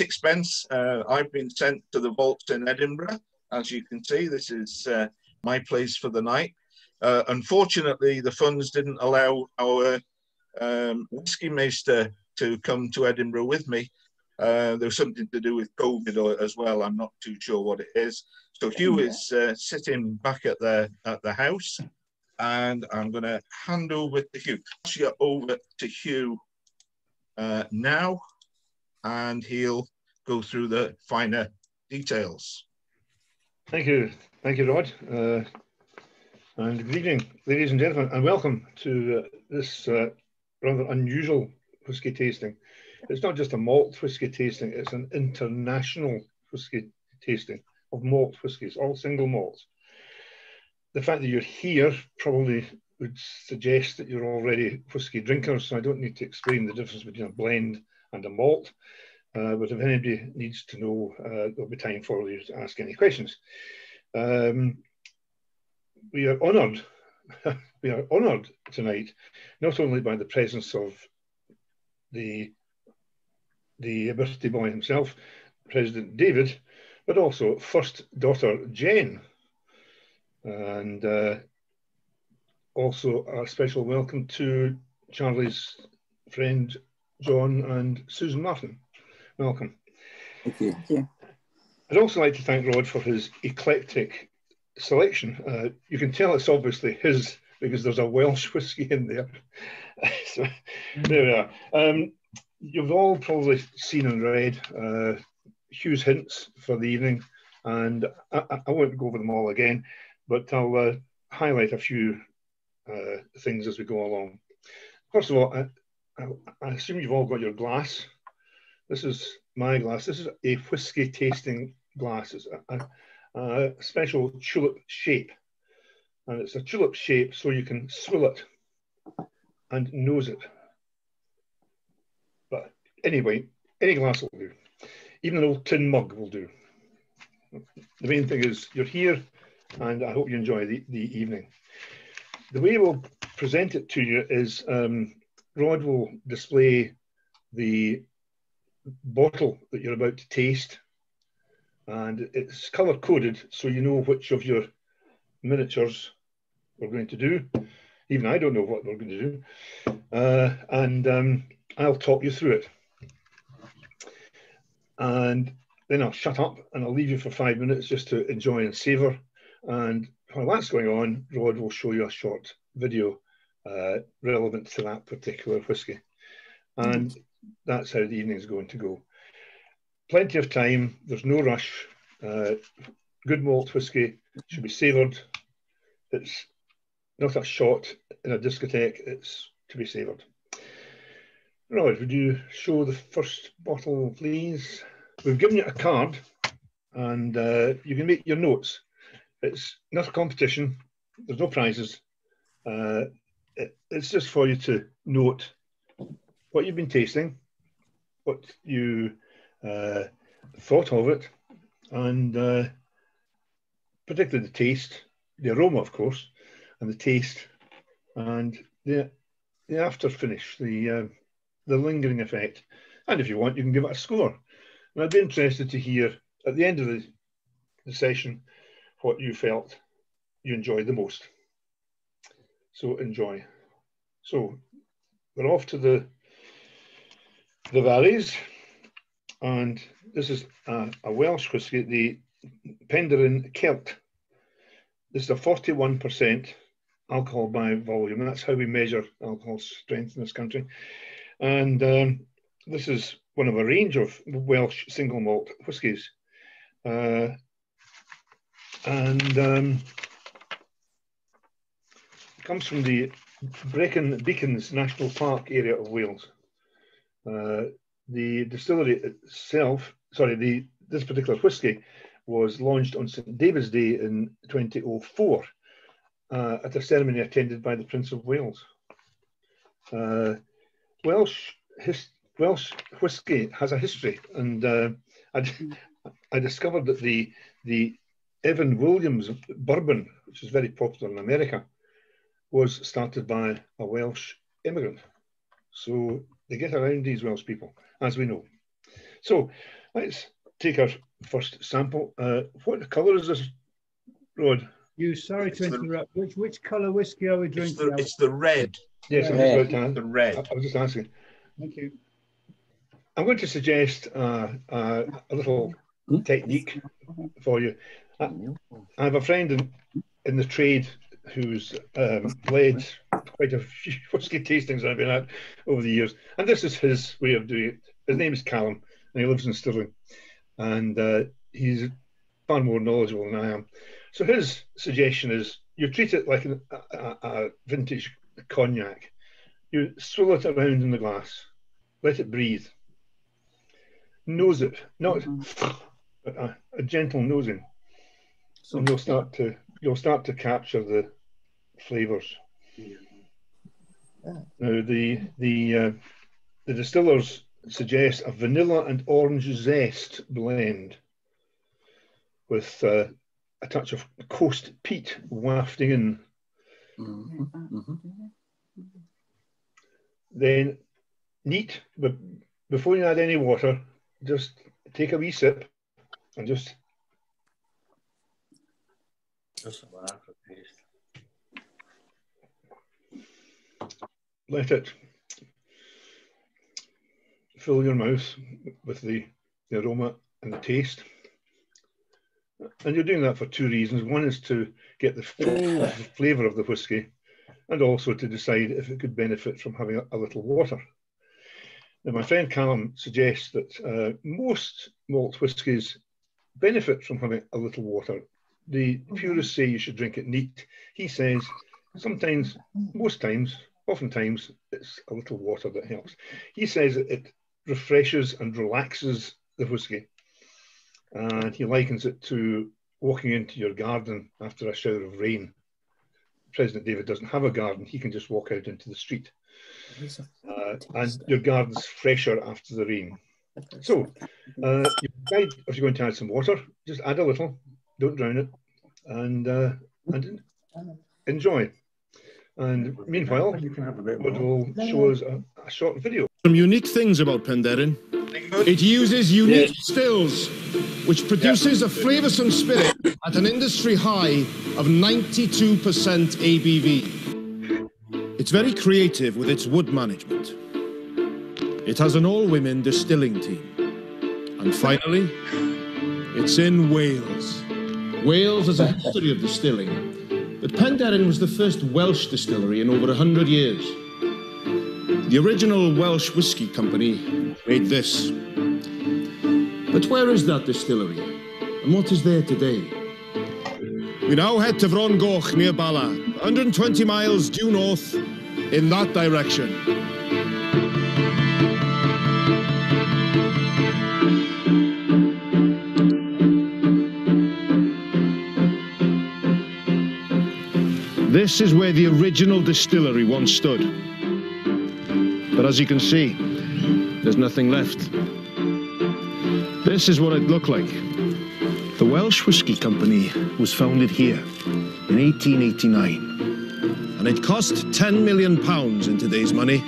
expense, uh, I've been sent to the vaults in Edinburgh. As you can see, this is uh, my place for the night. Uh, unfortunately, the funds didn't allow our um, whiskey maester to come to Edinburgh with me. Uh, there was something to do with COVID as well. I'm not too sure what it is. So Hugh is uh, sitting back at the at the house, and I'm going to hand over to Hugh. Pass you over to Hugh uh, now, and he'll go through the finer details. Thank you. Thank you, Rod. Uh, and good evening, ladies and gentlemen, and welcome to uh, this uh, rather unusual whisky tasting. It's not just a malt whisky tasting, it's an international whisky tasting of malt whiskies, all single malts. The fact that you're here probably would suggest that you're already whisky drinkers, so I don't need to explain the difference between a blend and a malt. Uh, but if anybody needs to know, uh, there'll be time for you to ask any questions. Um, we are honoured, we are honoured tonight, not only by the presence of the the birthday boy himself, President David, but also first daughter Jane, and uh, also a special welcome to Charlie's friend John and Susan Martin. Welcome. Thank you. Thank you. I'd also like to thank Rod for his eclectic selection. Uh, you can tell it's obviously his because there's a Welsh whiskey in there. so there we are. Um, you've all probably seen and read uh, Hugh's hints for the evening, and I, I, won't go over them all again, but I'll uh, highlight a few uh, things as we go along. First of all, I, assume you've all got your glass. This is my glass. This is a whiskey tasting glass. It's a, a, a special tulip shape, and it's a tulip shape so you can swill it and nose it. But anyway, any glass will do. Even an old tin mug will do. The main thing is you're here, and I hope you enjoy the, the evening. The way we'll present it to you is um, Rod will display the bottle that you're about to taste, and it's color coded so you know which of your miniatures we're going to do. Even I don't know what we're going to do. Uh, and um, I'll talk you through it. And then I'll shut up and I'll leave you for five minutes just to enjoy and savor. And while that's going on, Rod will show you a short video uh, relevant to that particular whisky. And that's how the evening's going to go. Plenty of time, there's no rush. Uh, good malt whisky should be savoured. It's not a shot in a discotheque, it's to be savoured. Right, would you show the first bottle, please? We've given you a card and uh, you can make your notes. It's not a competition, there's no prizes. Uh, it, it's just for you to note what you've been tasting, what you uh, thought of it, and uh, particularly the taste, the aroma, of course, and the taste, and the the after finish, the uh, the lingering effect. And if you want, you can give it a score. And I'd be interested to hear at the end of the, the session what you felt you enjoyed the most. So enjoy. So we're off to the the valleys, and this is a, a Welsh whisky, the Penderyn Celt. This is a 41% alcohol by volume. That's how we measure alcohol strength in this country. And um, this is one of a range of Welsh single malt whiskies. Uh, and um, comes from the Brecon Beacons National Park area of Wales. Uh, the distillery itself, sorry, the this particular whisky was launched on St David's Day in 2004 uh, at a ceremony attended by the Prince of Wales. Uh, Welsh his, Welsh whiskey has a history, and uh, I, I discovered that the the Evan Williams bourbon, which is very popular in America, was started by a Welsh immigrant. So they get around these Welsh people, as we know. So let's take our first sample. Uh, what colour is this, Rod? You sorry to interrupt. Which which colour whiskey are we It's drinking? the, it's the red. Yes, I'm Red. just about to The I red. I was just asking. Thank you. I'm going to suggest uh, uh, a little technique for you. I, I have a friend in, in the trade who's um, led quite a few whisky tastings I've been at over the years, and this is his way of doing it. His name is Callum, and he lives in Stirling, and uh, he's far more knowledgeable than I am. So his suggestion is you treat it like a, a, a vintage cognac. You swirl it around in the glass, let it breathe, nose it, not but a, a gentle nosing, and you'll start to you'll start to capture the flavors. Now the the uh, the distillers suggest a vanilla and orange zest blend with uh, a touch of coast peat wafting in. Then neat, but before you add any water, just take a wee sip and just let it fill your mouth with the, the aroma and the taste. And you're doing that for two reasons. One is to get the full flavour of the whisky and also to decide if it could benefit from having a, a little water. Now, my friend Callum suggests that uh, most malt whiskies benefit from having a little water. The purists say you should drink it neat. He says sometimes, most times, oftentimes, it's a little water that helps. He says it refreshes and relaxes the whisky. And he likens it to walking into your garden after a shower of rain. President David doesn't have a garden, he can just walk out into the street. Uh, and your garden's fresher after the rain. So, uh, if you're going to add some water, just add a little, don't drown it, and uh, and enjoy. And meanwhile, Rod will show us a, a short video. Some unique things about Penderyn. It uses unique stills, which produces a flavoursome spirit at an industry high of 92% ABV. It's very creative with its wood management. It has an all-women distilling team. And finally, it's in Wales. Wales has a history of distilling, but Penderyn was the first Welsh distillery in over 100 years. The original Welsh Whisky Company made this. But where is that distillery? And what is there today? We now head to Frongoch near Bala, 120 miles due north in that direction. This is where the original distillery once stood. But as you can see, there's nothing left. This is what it looked like. The Welsh Whisky Company was founded here in 1889, and it cost 10 million pounds in today's money.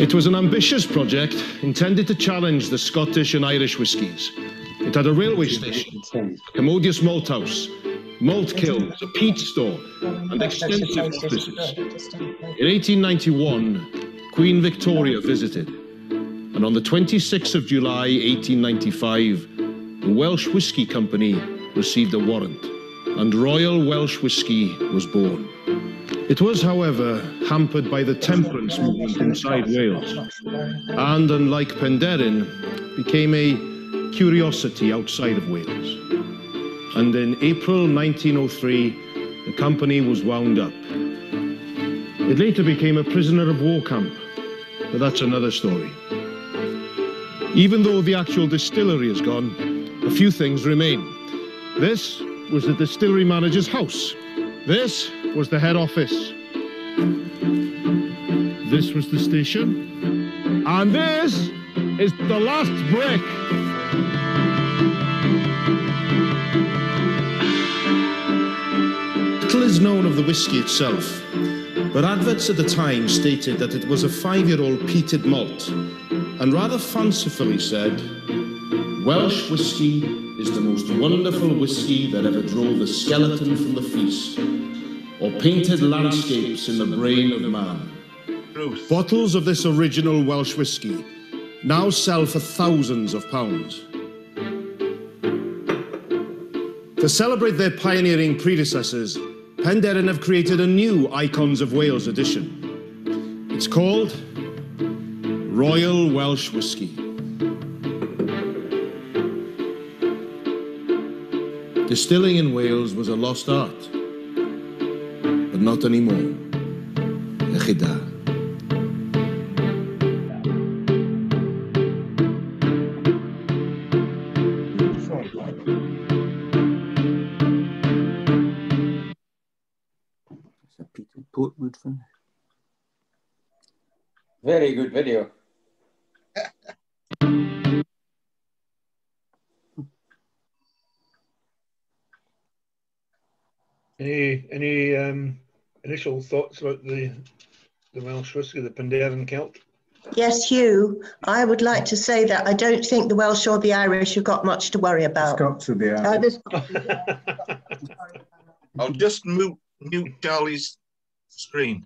It was an ambitious project intended to challenge the Scottish and Irish whiskies. It had a railway station, commodious malt house, malt kilns, a peat store, and extensive offices. In 1891, Queen Victoria visited, and on the 26th of July 1895, the Welsh Whisky Company received a warrant, and Royal Welsh Whisky was born. It was, however, hampered by the temperance movement inside Wales, and unlike Penderyn, became a curiosity outside of Wales. And in April 1903, the company was wound up. It later became a prisoner of war camp, but that's another story. Even though the actual distillery is gone, a few things remain. This was the distillery manager's house. This was the head office. This was the station. And this is the last brick. Known of the whiskey itself, but adverts at the time stated that it was a five-year-old peated malt, and rather fancifully said, Welsh whisky is the most wonderful whisky that ever drove the skeleton from the feast or painted landscapes in the brain of man. Ruth. Bottles of this original Welsh whisky now sell for thousands of pounds. To celebrate their pioneering predecessors, Penderyn have created a new Icons of Wales edition. It's called Royal Welsh Whisky. Distilling in Wales was a lost art, but not anymore. Echida. A Peter Portwood. Very good video. Any any um, initial thoughts about the the Welsh whisky, the Penderyn Celt? Yes, Hugh, I would like to say that I don't think the Welsh or the Irish have got much to worry It's about. got to be Uh, I'll just mute, mute Charlie's screen.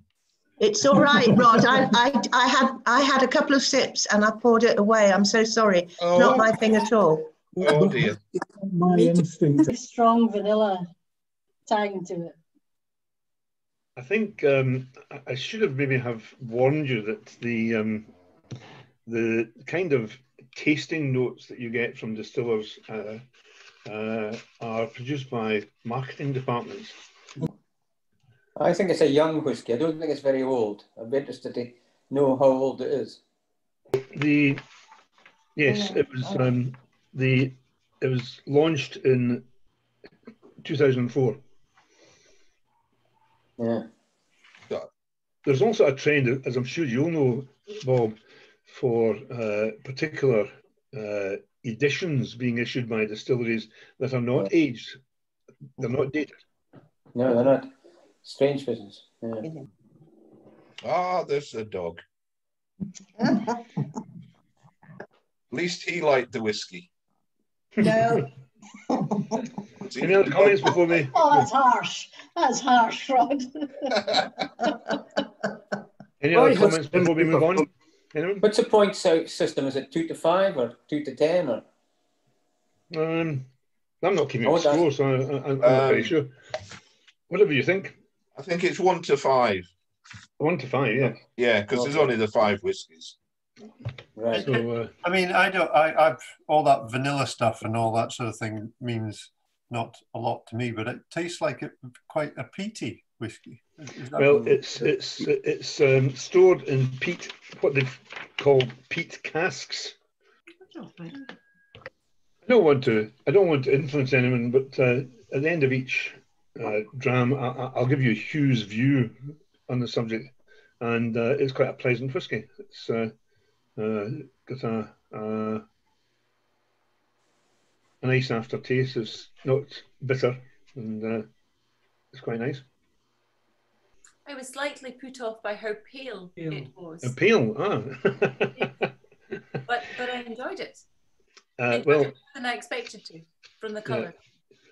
It's all right, Rod. I, I, I had I had a couple of sips and I poured it away. I'm so sorry. Oh, Not my thing at all. oh dear. My instinct. strong vanilla tang to it. I think um, I- I should have maybe have warned you that the um, the kind of tasting notes that you get from distillers uh, uh, are produced by marketing departments. I think it's a young whiskey. I don't think it's very old. I'd be interested to know how old it is. The yes, it was um, the it was launched in 2004. Yeah. There's also a trend, as I'm sure you'll know, Bob, for uh, particular uh, editions being issued by distilleries that are not aged, they're not dated. No, they're not. Strange business. Yeah. Ah, there's a dog. At least he liked the whiskey. No, Any other comments before me? Oh, that's harsh. That's harsh, Rod. Any other he has- comments before we move on? Anyone? What's the point so- system? Is it two to five or two to ten or? Um, I'm not keeping Oh, score, so I, I, I'm not very Um, sure. Whatever you think, I think it's one to five. one to five, yeah. Yeah, because there's only the five whiskies. Right. So uh, I mean, I don't. I, I've all that vanilla stuff and all that sort of thing means not a lot to me, but it tastes like it quite a peaty whiskey. Well, it's it's it's um, stored in peat, what they call peat casks. I don't want to I don't want to influence anyone, but uh, at the end of each uh, dram, I, I- I'll give you Hugh's view on the subject, and uh, it's quite a pleasant whisky. It's uh, uh, got a, uh, a nice aftertaste. It's not bitter, and uh, it's quite nice. I was slightly put off by how pale it was, A pale, ah. but but I enjoyed it. I uh, enjoyed well, it than I expected to from the colour.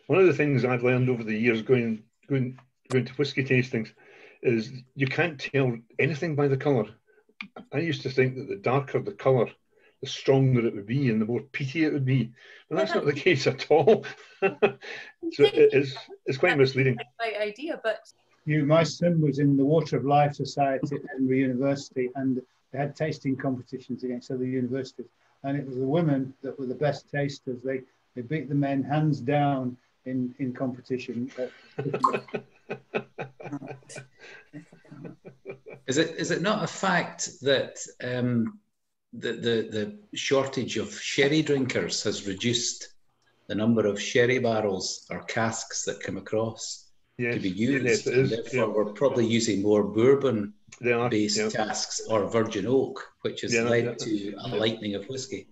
One of the things I've learned over the years going going going to whiskey tastings is you can't tell anything by the colour. I used to think that the darker the colour, the stronger it would be and the more peaty it would be. But that's not the case at all. so it is it's quite misleading. My idea, but You, my son was in the Water of Life Society at Edinburgh University, and they had tasting competitions against other universities, and it was the women that were the best tasters. They they beat the men hands down in in competition. Is it is it not a fact that um, the, the the shortage of sherry drinkers has reduced the number of sherry barrels or casks that come across Yes, to be used? yes, it and therefore, Yeah. we're probably using more bourbon They are. based Yeah, casks or virgin oak, which has Yeah, led that- to a lightening of whiskey.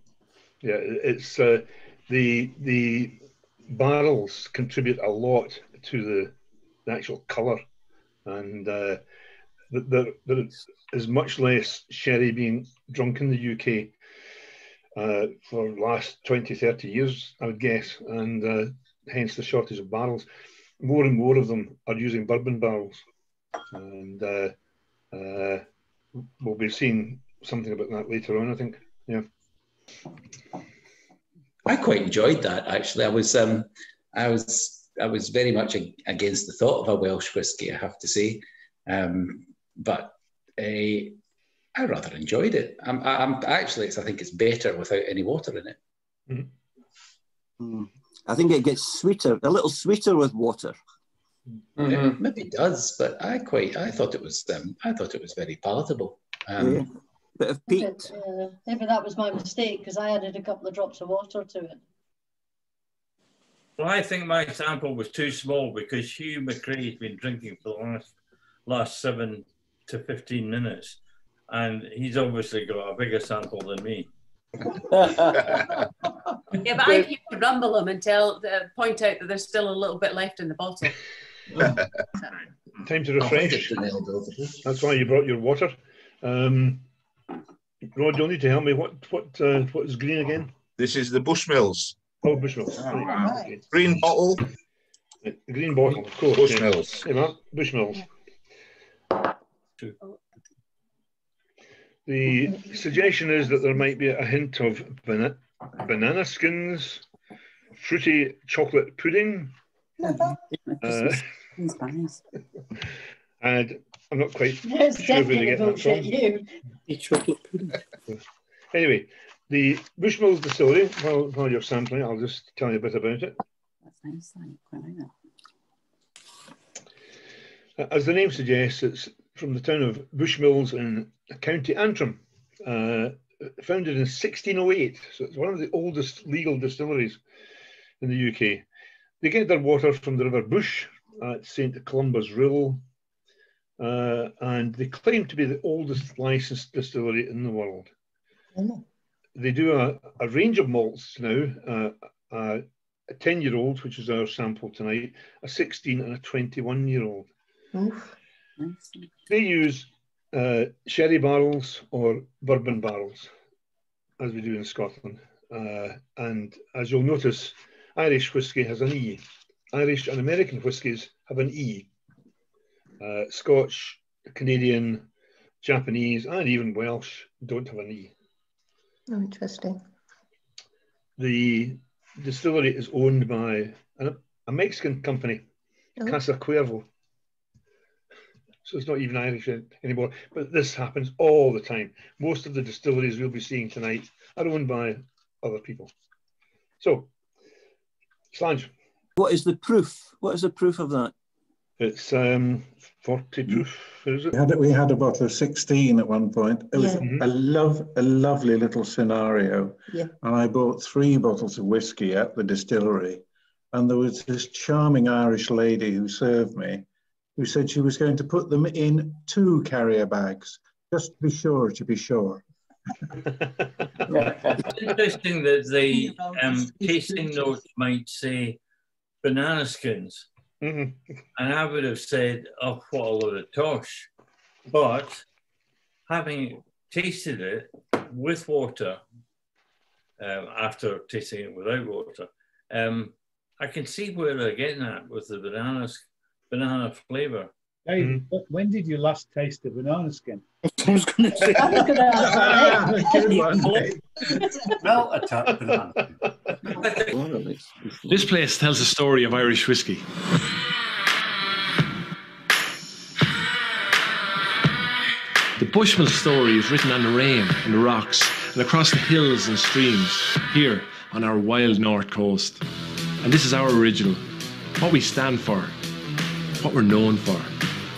yeah it's uh, the the barrels contribute a lot to the, the actual colour, and uh, there, there is much less sherry being drunk in the UK. uh, for the last 20, 30 years, I would guess, and uh, hence the shortage of barrels. More and more of them are using bourbon barrels, and uh, uh, we'll be seeing something about that later on. I think, yeah. I quite enjoyed that actually. I was um, I was I was very much against the thought of a Welsh whisky, I have to say, um, but uh, I rather enjoyed it. I'm, I'm actually, I think it's better without any water in it. Mm-hmm. Mm. I think it gets sweeter, a little sweeter with water. Mm-hmm. It maybe does, but I quite, I thought it was, um, I thought it was very palatable. Um, yeah. Bit of peat. Uh, maybe that was my mistake because I added a couple of drops of water to it. Well, I think my sample was too small because Hugh McCrae's been drinking for the last last seven to fifteen minutes, and he's obviously got a bigger sample than me. yeah, but I'm here to rumble them and tell, uh, point out that there's still a little bit left in the bottle. Time to refresh. That's why you brought your water. Um, Rod, you'll need to help me. What what uh, what is green again? This is the Bushmills. Oh, Bushmills. Oh, right. Green bottle. The green bottle, of course. Bushmills. Yeah, Bushmills. The suggestion is that there might be a hint of bana banana skins, fruity chocolate pudding. uh, and I'm not quite it's sure where to get that from. You. chocolate pudding. anyway, the Bushmills distillery, while, while you're sampling, I'll just tell you a bit about it. That's nice, quite like that. As the name suggests, it's from the town of Bushmills in County Antrim, uh, founded in 1608. So it's one of the oldest legal distilleries in the UK. They get their water from the River Bush at St. Columba's Rill, uh, and they claim to be the oldest licensed distillery in the world. Mm. They do a, a, range of malts now, uh, uh a 10 year old, which is our sample tonight, a 16 and a 21 year old. They use uh, sherry barrels or bourbon barrels, as we do in Scotland. Uh, and as you'll notice, Irish whiskey has an E. Irish and American whiskies have an E. Uh, Scotch, Canadian, Japanese, and even Welsh don't have an E. Oh, interesting. The distillery is owned by a, a Mexican company, oh. Casa Cuervo. So it's not even Irish anymore. But this happens all the time. Most of the distilleries we'll be seeing tonight are owned by other people. So, Slàinte. What is the proof? What is the proof of that? It's um, 40 proof, is it? We had, we had a bottle of 16 at one point. It was yeah. a, love, a lovely little scenario. Yeah. And I bought three bottles of whiskey at the distillery. And there was this charming Irish lady who served me who said she was going to put them in two carrier bags, just to be sure, to be sure. it's interesting that the um, tasting notes might say banana skins. Mm-hmm. And I would have said, oh, what a load of tosh. But having tasted it with water, um, after tasting it without water, um, I can see where they're getting at with the bananas banana flavour. Hey, mm. when did you last taste the banana skin? I was going to say. well, a tap banana. This place tells a story of Irish whiskey. The Bushmill story is written on the rain and the rocks and across the hills and streams here on our wild north coast. And this is our original, what we stand for, what we're known for.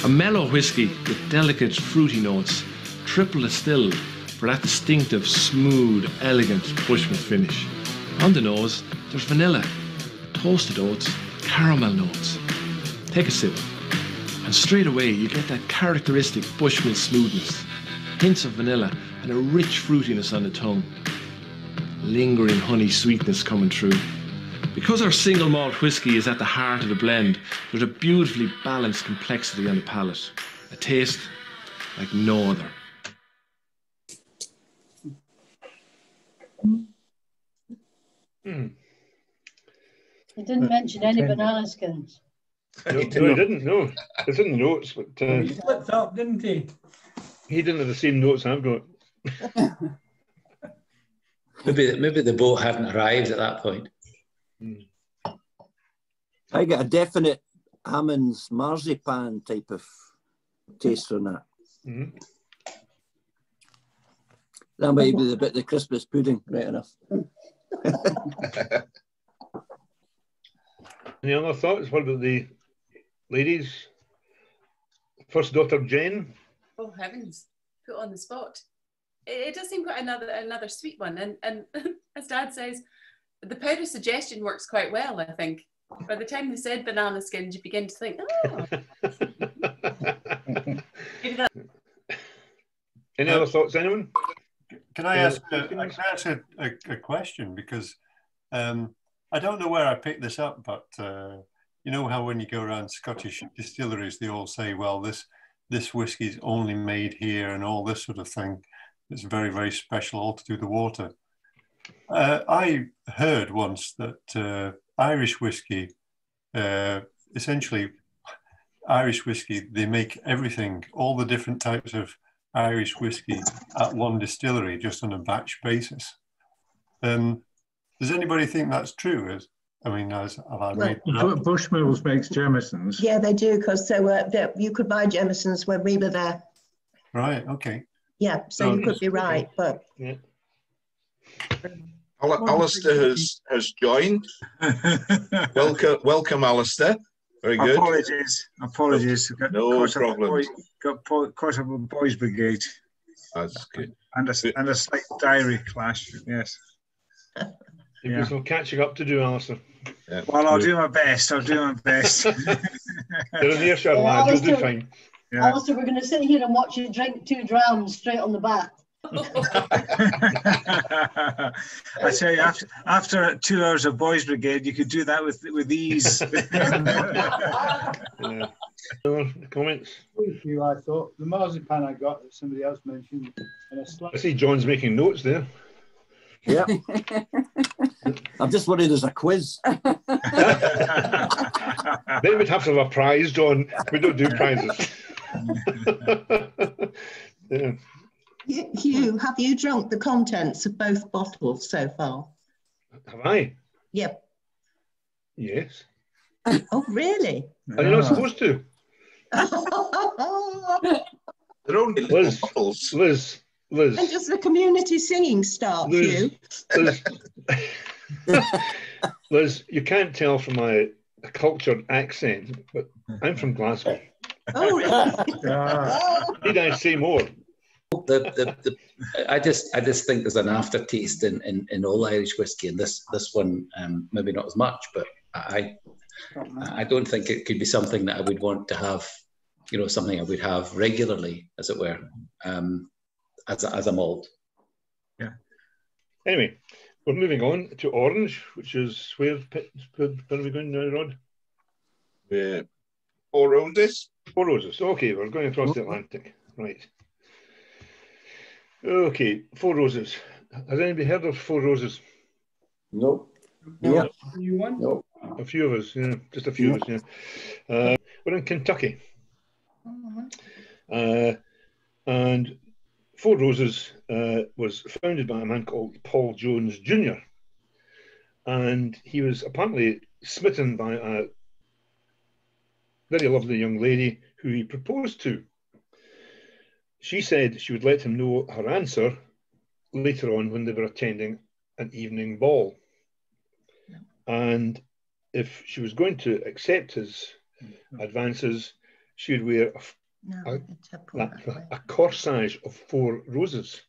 A mellow whiskey with delicate fruity notes, triple distilled for that distinctive, smooth, elegant Bushmill finish. On the nose, there's vanilla, toasted oats, caramel notes. Take a sip, and straight away you get that characteristic Bushmill smoothness, hints of vanilla, and a rich fruitiness on the tongue. Lingering honey sweetness coming through. Because our single malt whisky is at the heart of the blend, there's a beautifully balanced complexity on the palate, a taste like no other. Hmm. He didn't mention any banana skins. No, no, he didn't. No, it's in the notes, but uh, He slipped up, didn't he? he didn't have the same notes I've got. Maybe maybe the boat hadn't arrived at that point. I get a definite Hammond's marzipan type of taste from that. Mhm. That might be the bit of the Christmas pudding, right enough. Any other thoughts? What about the ladies? First daughter Jane. Oh heavens! Put on the spot. It, it does seem quite another another sweet one, and and as Dad says, the powder suggestion works quite well. I think by the time they said banana skins, you begin to think, oh. Any other thoughts, anyone? Can I ask, a, can I ask a, a, a question? Because um, I don't know where I picked this up, but uh, you know how when you go around Scottish distilleries, they all say, well, this this whiskey is only made here and all this sort of thing. It's very, very special, all to do with the water. Uh, I heard once that uh, Irish whiskey, uh, essentially, Irish whiskey, they make everything, all the different types of Irish whiskey at one distillery just on a batch basis. Um, does anybody think that's true? Is I mean, as have I made that Bushmills makes Jameson's. Yeah, they do because there were there, you could buy Jameson's when we were there. Right. Okay. Yeah, so you could be right, but Yeah. Al- Alistair has has joined. welcome, welcome, Alistair. Very good. Apologies, apologies. Got No caught up with problem. boy- Got po- caught up with Boys Brigade That's good. and a, and a slight diary clash. Yes. You've Yeah. got some catching up to do, Alistair. Well, I'll do my best. I'll do my best. You're an earshot Yeah, lad, you'll do fine. Yeah. Alistair, we're going to sit here and watch you drink two drams straight on the bat. I tell you, after, after two hours of Boys Brigade, you could do that with with ease. Yeah. Comments? A few, I thought. The marzipan I got that somebody else mentioned, and a I slight. see John's making notes there. Yeah. I'm just worried there's a quiz. Then we'd have to have a prize, John. We don't do prizes. yeah. Hugh, Hugh, hmm. have you drunk the contents of both bottles so far? Have I? Yep. Yes. Oh, really? Are you not supposed to? They're only little Liz, bottles. Liz, Liz, And does the community singing start, Liz, Hugh? Liz, Liz, you can't tell from my cultured accent, but I'm from Glasgow. Oh, really? Need I say more? The, the, the, I just I just think there's an aftertaste in, in, in all Irish whiskey, and this this one um, maybe not as much, but I I don't think it could be something that I would want to have, you know, something I would have regularly, as it were, um, as a, as a malt. Anyway, we're moving on to orange, which is where, where are we going now, Rod? Yeah. Four roses. Four roses. Okay, we're going across the Atlantic. Right. Okay, four roses. Has anybody heard of four roses? No. Yeah. You won? No. A few of us, yeah, just a few of us, yeah. Uh, we're in Kentucky. Uh, and Four Roses uh, was founded by a man called Paul Jones Jr. And he was apparently smitten by a very lovely young lady who he proposed to. She said she would let him know her answer later on when they were attending an evening ball. And if she was going to accept his advances, she would wear a, No, a, a a, a corsage of four roses.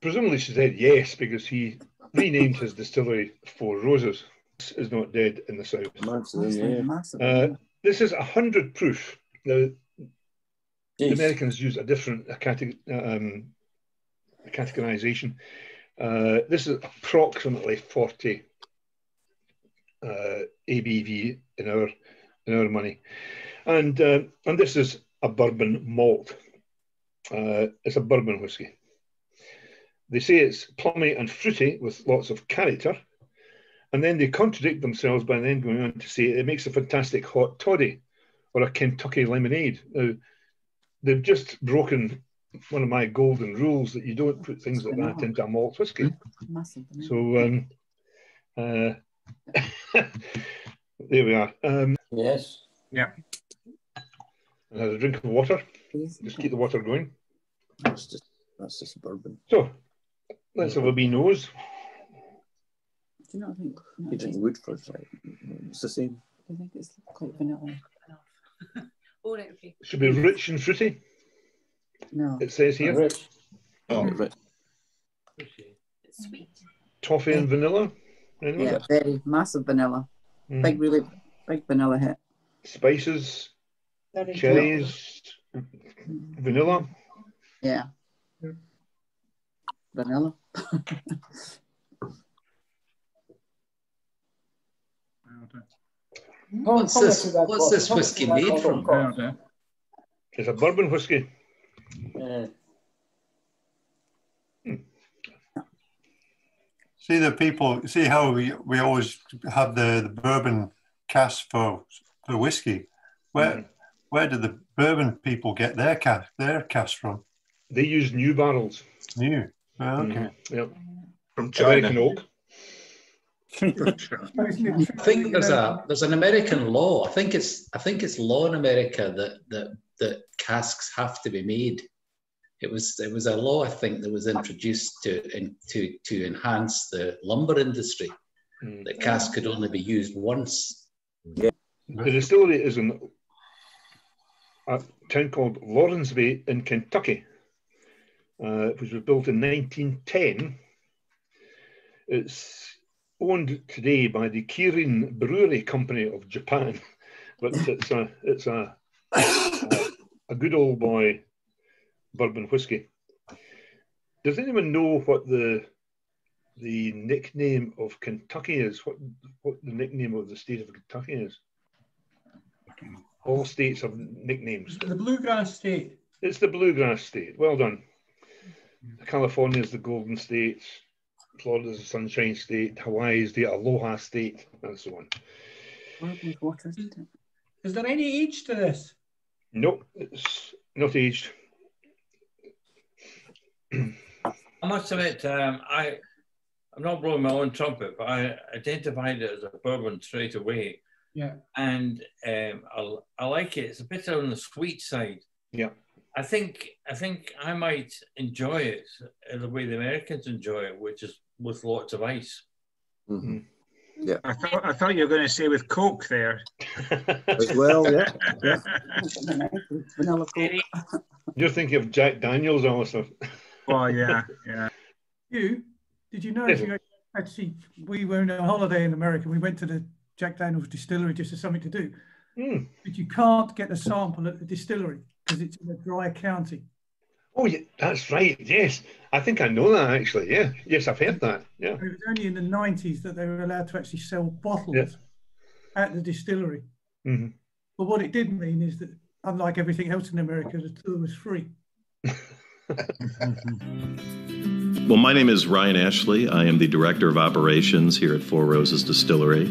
Presumably, she said yes because he renamed his distillery Four Roses. This is not dead in the south. Uh, this is a hundred proof. Now, the Americans use a different um, categorization. Uh, this is approximately 40 uh, ABV in our in our money, and uh, and this is a bourbon malt. Uh, it's a bourbon whiskey. they say it's plummy and fruity with lots of character. And then they contradict themselves by then going on to say it makes a fantastic hot toddy or a Kentucky lemonade. Now, they've just broken one of my golden rules that you don't put things like that into a malt whiskey. So um, uh, there we are. Um, yes. Yeah. And have a drink of water. Please. Just keep the water going. That's just that's just bourbon. So let's have a wee nose. Do you not think? You drink Woodford, right? It's the same. I think it's quite vanilla. All right, okay. Should be rich and fruity. No. It says here. Rich. Oh, rich. It's sweet. Toffee and vanilla. Anyone? Yeah, very massive vanilla. Mhm. Big, really big vanilla hit. Spices, Very cherries, vanilla. Yeah. Vanilla. What's this, what's this whiskey made from? It's a bourbon whiskey. Uh, See the people. See how we, we always have the, the bourbon cask for for whiskey. Where where do the bourbon people get their cask their cask from? They use new barrels. New. Oh, okay. Mhm. Yep. From China. American oak. I think there's a there's an American law. I think it's I think it's law in America that that that casks have to be made. It was it was a law I think that was introduced to in, to to enhance the lumber industry. That casks could only be used once. The distillery is in a town called Lawrenceburg in Kentucky, uh, which was built in 1910. It's owned today by the Kirin Brewery Company of Japan, but it's a it's a a, a good old boy bourbon whiskey. Does anyone know what the the nickname of Kentucky is? What what the nickname of the state of Kentucky is? All states have nicknames. The bluegrass state. It's the bluegrass state. Well done. Mm-hmm. California is the golden state. Florida is the sunshine state. Hawaii is the aloha state, and so on. Isn't it? Is there any age to this? Nope, it's not aged. I must admit, um, I, I'm not blowing my own trumpet, but I identified it as a bourbon straight away. Yeah. And um, I, I like it. It's a bit on the sweet side. Yeah. I think I think I might enjoy it the way the Americans enjoy it, which is with lots of ice. Mm-hmm. Yeah. I thought I thought you were going to say with Coke there. As well, yeah. yeah. Vanilla Coke. You're thinking of Jack Daniels, also. Well, yeah, yeah. You, did you know Yes. you actually, we were on a holiday in America, we went to the Jack Daniels distillery just as something to do. Hmm. But you can't get a sample at the distillery because it's in a dry county. Oh, yeah, that's right. Yes, I think I know that actually. Yeah, yes, I've heard that. Yeah. It was only in the 90s that they were allowed to actually sell bottles Yeah. at the distillery. Mhm. But what it did mean is that, unlike everything else in America, the tour was free. Well, my name is Ryan Ashley. I am the Director of Operations here at Four Roses Distillery,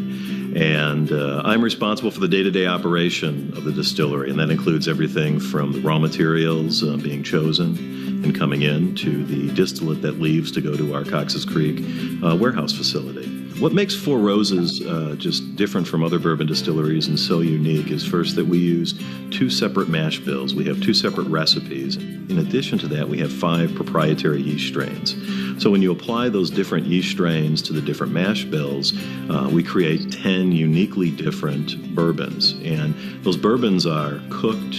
and uh, I'm responsible for the day to day operation of the distillery, and that includes everything from the raw materials uh, being chosen and coming in to the distillate that leaves to go to our Cox's Creek uh, warehouse facility. What makes Four Roses uh, just different from other bourbon distilleries and so unique is first that we use two separate mash bills. We have two separate recipes. In addition to that, we have five proprietary yeast strains. So when you apply those different yeast strains to the different mash bills, uh, we create 10 uniquely different bourbons. And those bourbons are cooked,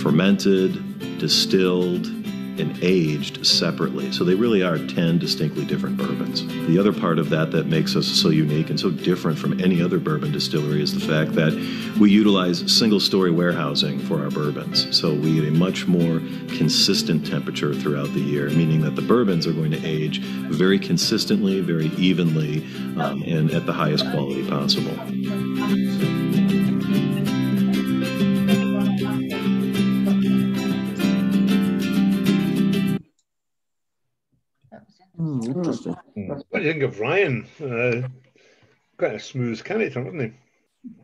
fermented, distilled, and aged separately. So they really are 10 distinctly different bourbons. The other part of that that makes us so unique and so different from any other bourbon distillery is the fact that we utilize single story warehousing for our bourbons. So we get a much more consistent temperature throughout the year, meaning that the bourbons are going to age very consistently, very evenly, um, and at the highest quality possible. Do you think of Ryan? Uh, quite a smooth character, wasn't he?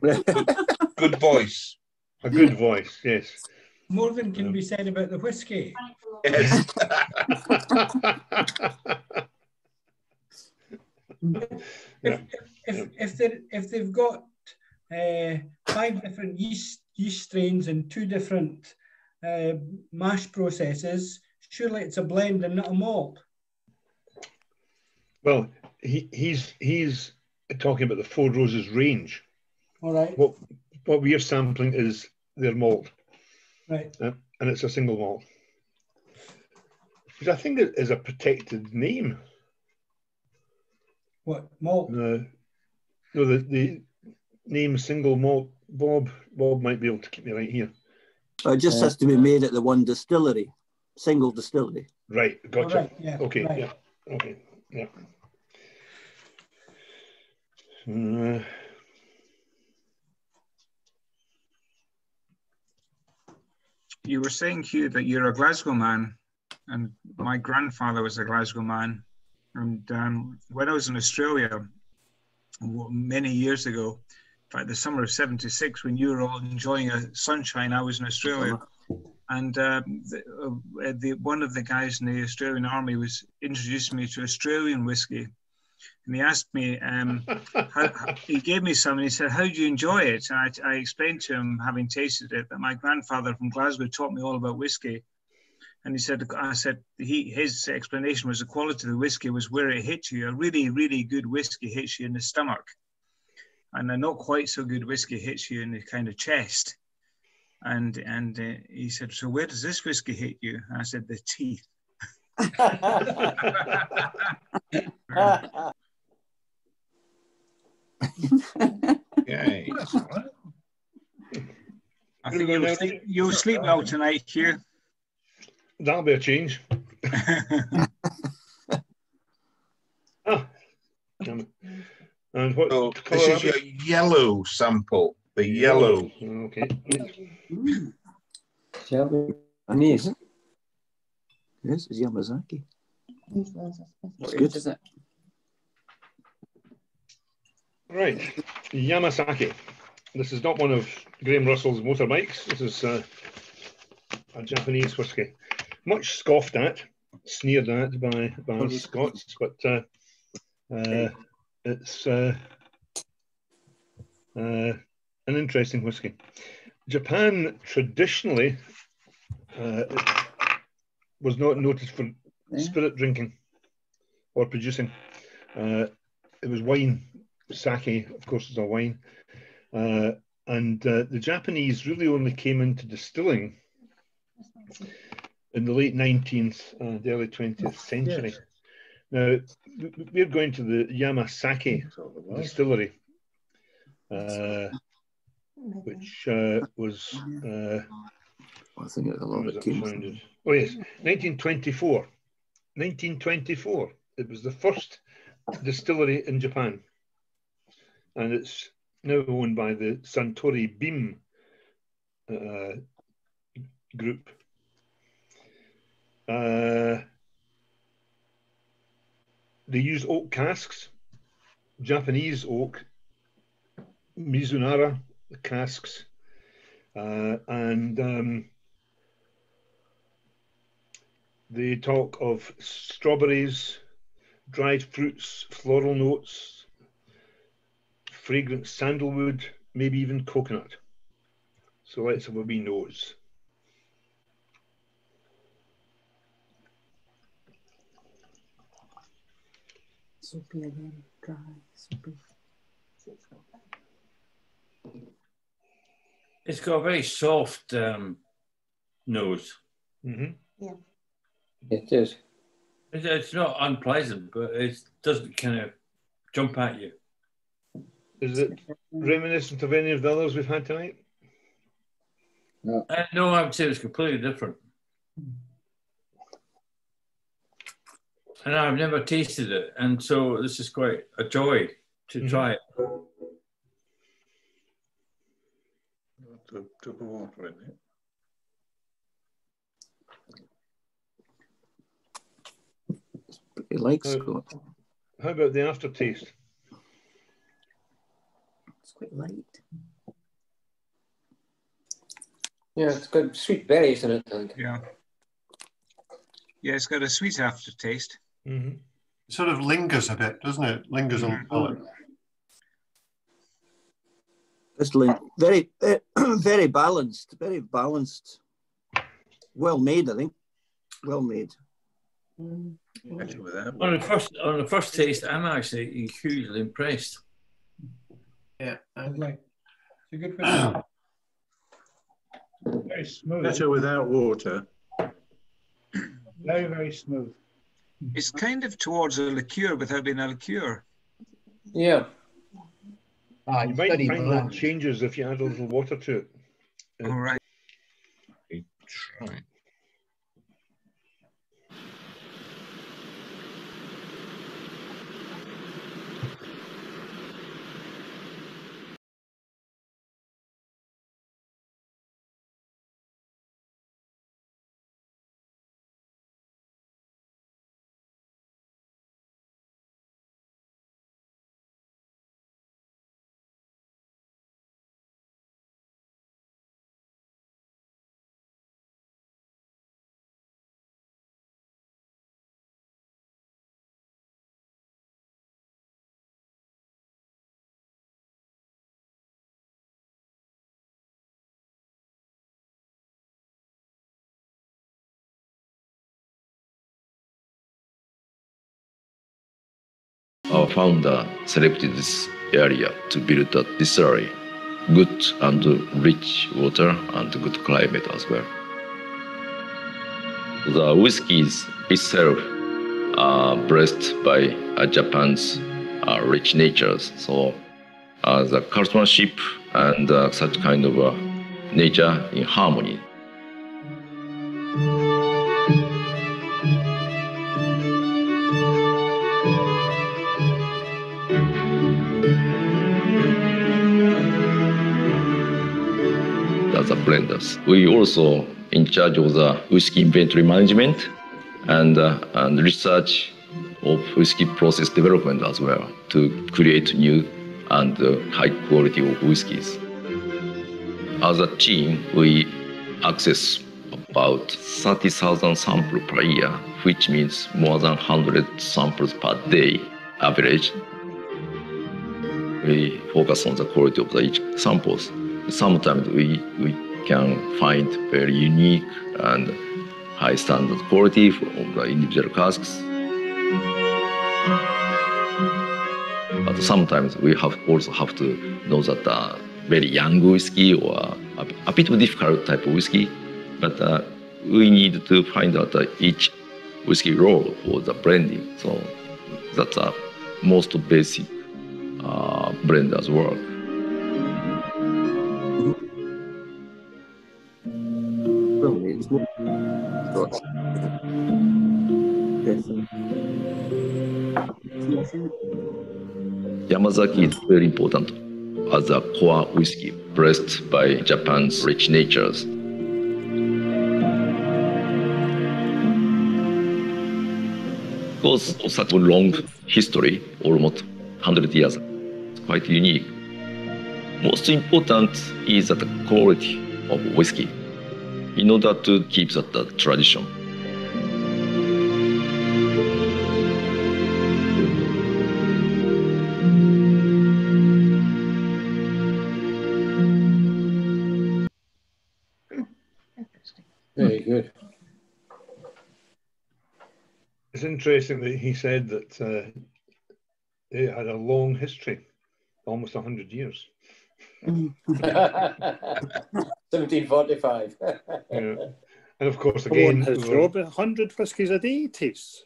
Good voice. A good voice, yes. More than can be said about the whiskey. Yes. if, if, if, they if they've got uh, five different yeast, yeast strains and two different uh, mash processes, surely it's a blend and not a malt. Well, he, he's he's talking about the Four Roses range. All right. What what we are sampling is their malt, Right. uh, and it's a single malt, which I think is a protected name. What malt? No, no, the the name single malt. Bob Bob might be able to keep me right here. It just has to be made at the one distillery, single distillery. Right, gotcha. right, yeah, okay, right. yeah, okay, yeah. Uh, You were saying, Hugh, that you're a Glasgow man, and my grandfather was a Glasgow man. And um, when I was in Australia many years ago, in fact, the summer of '76, when you were all enjoying a sunshine, I was in Australia, and um, the, uh, the, one of the guys in the Australian Army was introducing me to Australian whiskey, and he asked me, um, how, how- he gave me some, and he said, "How do you enjoy it?" And I, I explained to him, having tasted it, that my grandfather from Glasgow taught me all about whiskey. And he said, I said, he his explanation was the quality of the whiskey was where it hits you. A really, really good whiskey hits you in the stomach, and a not quite so good whiskey hits you in the kind of chest. And and uh, he said, so where does this whiskey hit you? I said, the teeth. Yay. I think you'll sleep, you'll sleep well tonight, Hugh. That'll be a change. damn it. And what? So this is your yellow sample. The yellow. Okay. Shall we? Anis. Yes, it's Yamazaki. What good. is it? Right, Yamazaki. This is not one of Graham Russell's motorbikes. This is uh, a Japanese whiskey, much scoffed at, sneered at by by Scots, but uh, uh, it's uh, uh, an interesting whiskey. Japan traditionally uh, was not noted for spirit drinking or producing. Uh, it was wine. Sake, of course, is a wine. Uh, and uh, the Japanese really only came into distilling in the late 19th, uh, the early 20th century. Now, we're going to the Yamazaki distillery, uh, which uh, was. Uh, I think a lot when of was it that came founded? Oh, yes, 1924. 1924. It was the first distillery in Japan. And it's now owned by the Suntory Beam uh, group. Uh, they use oak casks, Japanese oak, Mizunara casks, uh, and um, they talk of strawberries, dried fruits, floral notes, fragrant sandalwood, maybe even coconut. So let's have a wee nose. Soapy again, dry, soapy. It's got a very soft um, nose. Mm-hmm. Yeah. It is. It's, it's not unpleasant, but it doesn't kind of jump at you. Is it reminiscent of any of the others we've had tonight? No. Uh, no, I would say it's completely different. And I've never tasted it, and so this is quite a joy to try it. To, to put water in it. It likes Uh, Scott. how about the aftertaste? It's quite light. Yeah, it's got sweet berries in it. I think. Yeah. Yeah, it's got a sweet aftertaste. Mm-hmm. It sort of lingers a bit, doesn't it? Lingers on the palate. It's very, very, very balanced, very balanced. Well made, I think. Well made. Mm. On the first on the first taste, I'm actually hugely impressed. Yeah, I'd like. It's a good whiskey. Very smooth. Better without water. Very, very smooth. It's kind of towards a liqueur without being a liqueur. Yeah. Ah, you might find that changes if you add a little water to it. All right. Try. Our founder selected this area to build a distillery. Good and rich water and good climate as well. The whiskies itself are blessed by uh, Japan's uh, rich natures. So uh, the craftsmanship and uh, such kind of uh, nature in harmony. Blenders. We also in charge of the whiskey inventory management and, uh, and research of whiskey process development as well to create new and uh, high quality of whiskies. As a team, we access about 30,000 samples per year, which means more than 100 samples per day average. We focus on the quality of the each samples. Sometimes we, we can find very unique and high standard quality from the individual casks. But sometimes we have also have to know that uh, very young whiskey or a, a bit difficult type of whiskey, but uh, we need to find out uh, each whiskey role for the blending. So that's the most basic uh, blender's work. Yamazaki is very important as a core whiskey blessed by Japan's rich natures. Because of such a long history, almost 100 years, it's quite unique. Most important is the quality of whiskey in order to keep that, that tradition. Very good. It's interesting that he said that uh, they had a long history, almost 100 years. 1745. Yeah. And of course, again, has we were- 100 whiskies a day he tastes?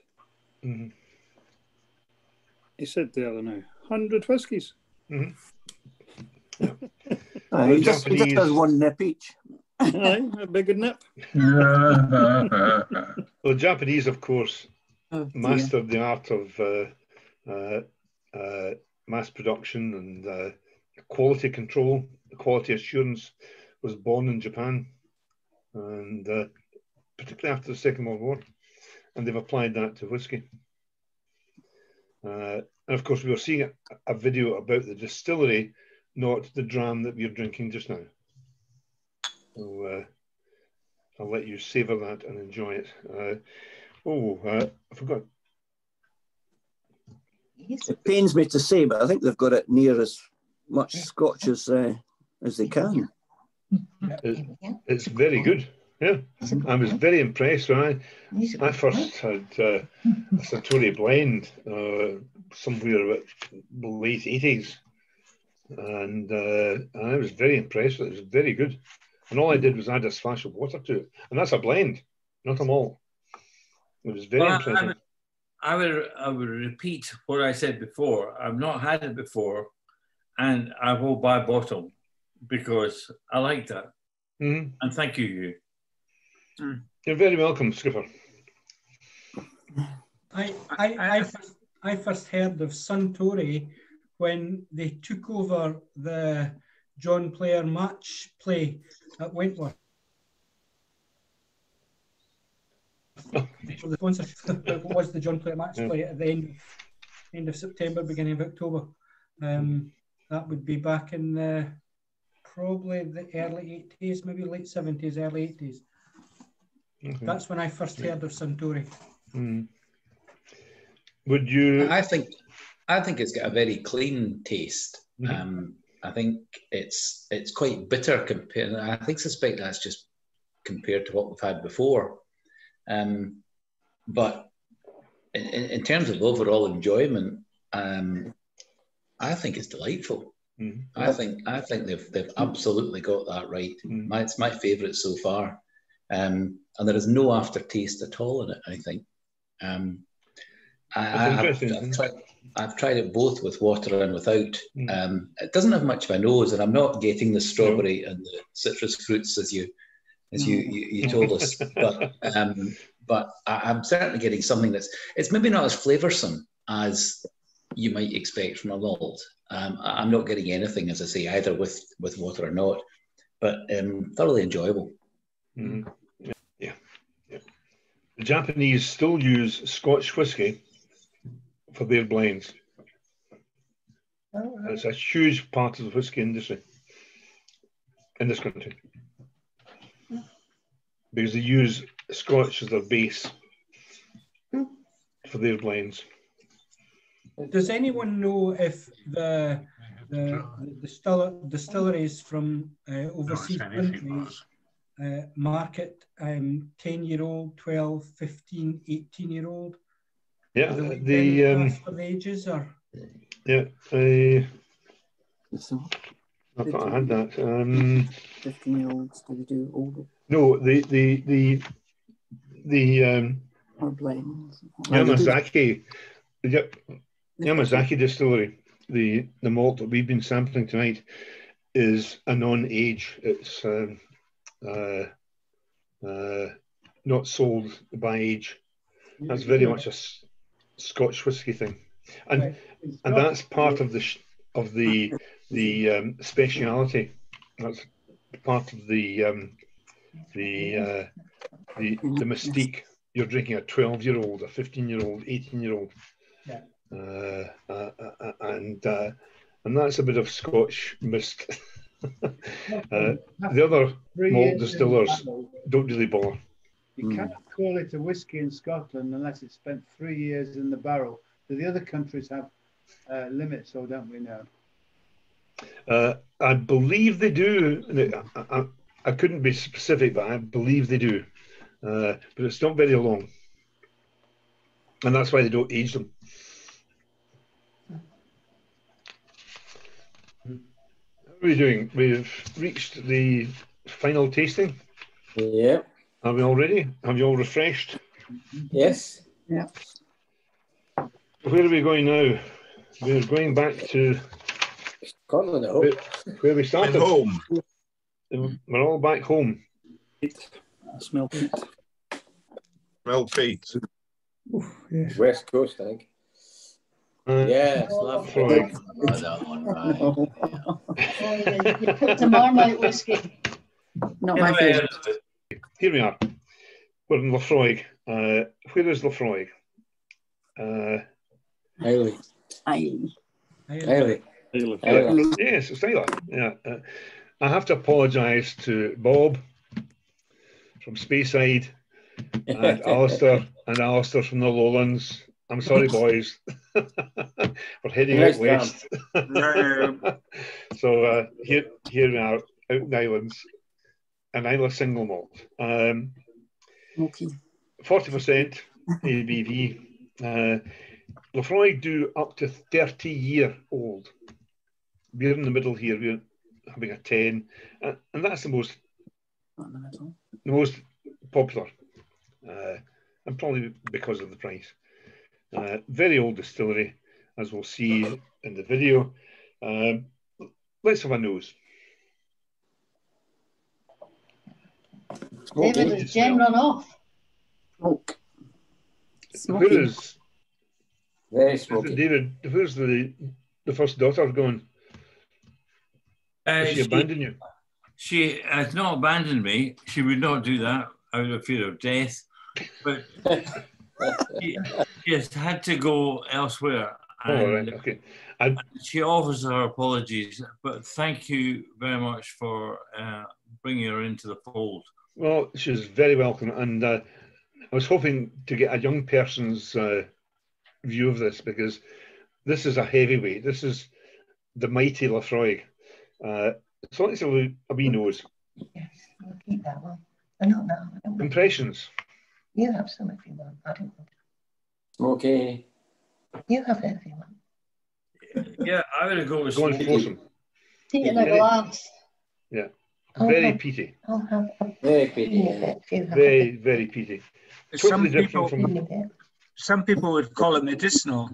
Mhm. He said the other now, 100 whiskies. Mhm. Aye, he just, he just has one nip each. Aye, a big nip. well, the Japanese, of course, Oh, dear. mastered the art of uh, uh, uh, mass production and uh, quality control. Quality assurance was born in Japan, and uh, particularly after the Second World War, and they've applied that to whiskey. Uh, and of course, we were seeing a, a, video about the distillery, not the dram that we're drinking just now. So uh, I'll let you savour that and enjoy it. Uh, oh, uh, I forgot. It pains me to say, but I think they've got it near as much Scotch as uh, as they can. It's, it's very good. Yeah, I was very impressed when I, I first had uh, a Suntory blend uh, somewhere about the late 80s. And, uh, and I was very impressed. It was very good. And all I did was add a splash of water to it. And that's a blend, not a malt. It was very well, impressive. I would, I would, I would repeat what I said before. I've not had it before, and I will buy bottle because I like that. Mm-hmm. And thank you, you. Mm. You're very welcome, Skipper. I, I, I, first, I first heard of Suntory when they took over the John Player match play at Wentworth. so the sponsor was the John Player match play at the end of, end of September, beginning of October. Um, that would be back in the, probably the early 80s, maybe late 70s, early 80s. Okay. That's when I first heard of Suntory. Mm. Would you? I think, I think it's got a very clean taste. Mm-hmm. Um, I think it's it's quite bitter compared. I think suspect that's just compared to what we've had before. Um, but in, in, terms of overall enjoyment, um, I think it's delightful. Mm-hmm. I think I think they've they've absolutely got that right. Mm-hmm. My, it's my favourite so far. Um, and there is no aftertaste at all in it. I think. Um, I, have tried, I've tried it both with water and without. Mm. Um, it doesn't have much of a nose, and I'm not getting the strawberry no. and the citrus fruits as you as you, you, you told us. but um, but I, am certainly getting something that's it's maybe not as flavoursome as you might expect from a malt. Um, I'm not getting anything, as I say, either with with water or not, but um, thoroughly enjoyable. Mm-hmm. Yeah. yeah. The Japanese still use Scotch whisky for their blends. Oh, It's a huge part of the whisky industry in this country because they use Scotch as their base for their blends. Does anyone know if the the, the distilleries from uh, overseas countries uh, market um, 10 year old, 12, 15, 18 year old? Yeah, the, the um, for ages or yeah, I, I thought I had that. Um, 15 year olds, do they do older? No, the the the the um, or blends. Yamazaki, the Yamazaki distillery, the the malt that we've been sampling tonight is a non-age. It's um, uh, uh, not sold by age. That's very much a Scotch whisky thing, and right. and that's part of the of the the um, speciality. That's part of the um, the uh, the the mystique. You're drinking a twelve year old, a fifteen year old, eighteen year old, yeah. Uh, uh, uh and uh, and that's a bit of Scotch mist. Uh, the other malt distillers don't really bother. You mm. cannot call it a whiskey in Scotland unless it's spent three years in the barrel. Do the other countries have uh, limits, or don't we know? Uh, I believe they do. I, I, I, couldn't be specific, but I believe they do. Uh, but it's not very long. And that's why they don't age them. Are we doing? We've reached the final tasting. Yeah. Are we all ready? Have you all refreshed? Yes. Yeah. Where are we going now? We're going back to Scotland, I hope. Where, where we started. home. We're all back home. Smell peat. Smell peat. yes. West Coast, I think. Yes, Laphroaig. oh, yeah. You put the Marmite whiskey. Not my favourite. Here we are. We're in Laphroaig. Uh, where is Laphroaig? Uh, Islay. Islay. Islay. Yes, it's Taylor. Yeah. Uh, I have to apologise to Bob from Speyside and Alistair and Alistair from the Lowlands. I'm sorry, boys, We're heading out west. so uh, here, here we are out in the islands, an Islay single malt. Um, Okay. 40% ABV. Uh, Laphroaig do up to 30 year old. We're in the middle here, we're having a 10, uh, and that's the most the most popular, uh, and probably because of the price. Uh, very old distillery, as we'll see in the video. Um, let's have a nose. David, has Jen run off? Smoke. Where is Very is it smoky. David? Where's the the first daughter going? Uh, Has she she- abandoned you? She has not abandoned me. She would not do that out of fear of death. But she, she has had to go elsewhere. Oh, all right, and okay. she offers her apologies, but thank you very much for uh, bringing her into the fold. Well, she's very welcome, and uh, I was hoping to get a young person's uh, view of this because this is a heavyweight. This is the mighty Laphroaig. Uh, so let's have a, a wee nose. I'll keep that one. I don't know. I. Impressions. You have some if you want. I don't know. Smoky. You have everyone. if you want. Yeah, I would go with Go and smoky. force him. Tea in a glass. Yeah. Oh, Very no. peaty. I'll have a Very peaty. if you have Very, very peaty. Some Totally people, different from. some people would call it medicinal.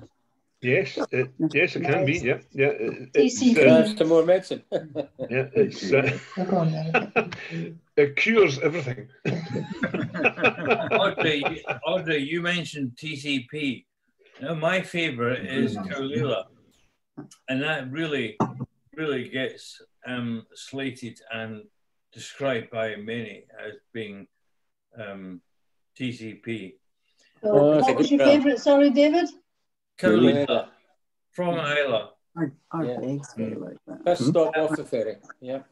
Yes, it, yes, it can be. Yeah, yeah. it- It's, uh, Grants to more medicine. yeah, it's. Uh, Go on then. it cures everything. Audrey, Audrey, you mentioned TCP. Now, my favorite is Caol Ila, and that really, really gets um, slated and described by many as being um, TCP. So Oh, what was your favourite? Sorry, David? Caol Ila from Islay. Our, our Yeah. eggs very like that. First stop off the ferry. Yeah.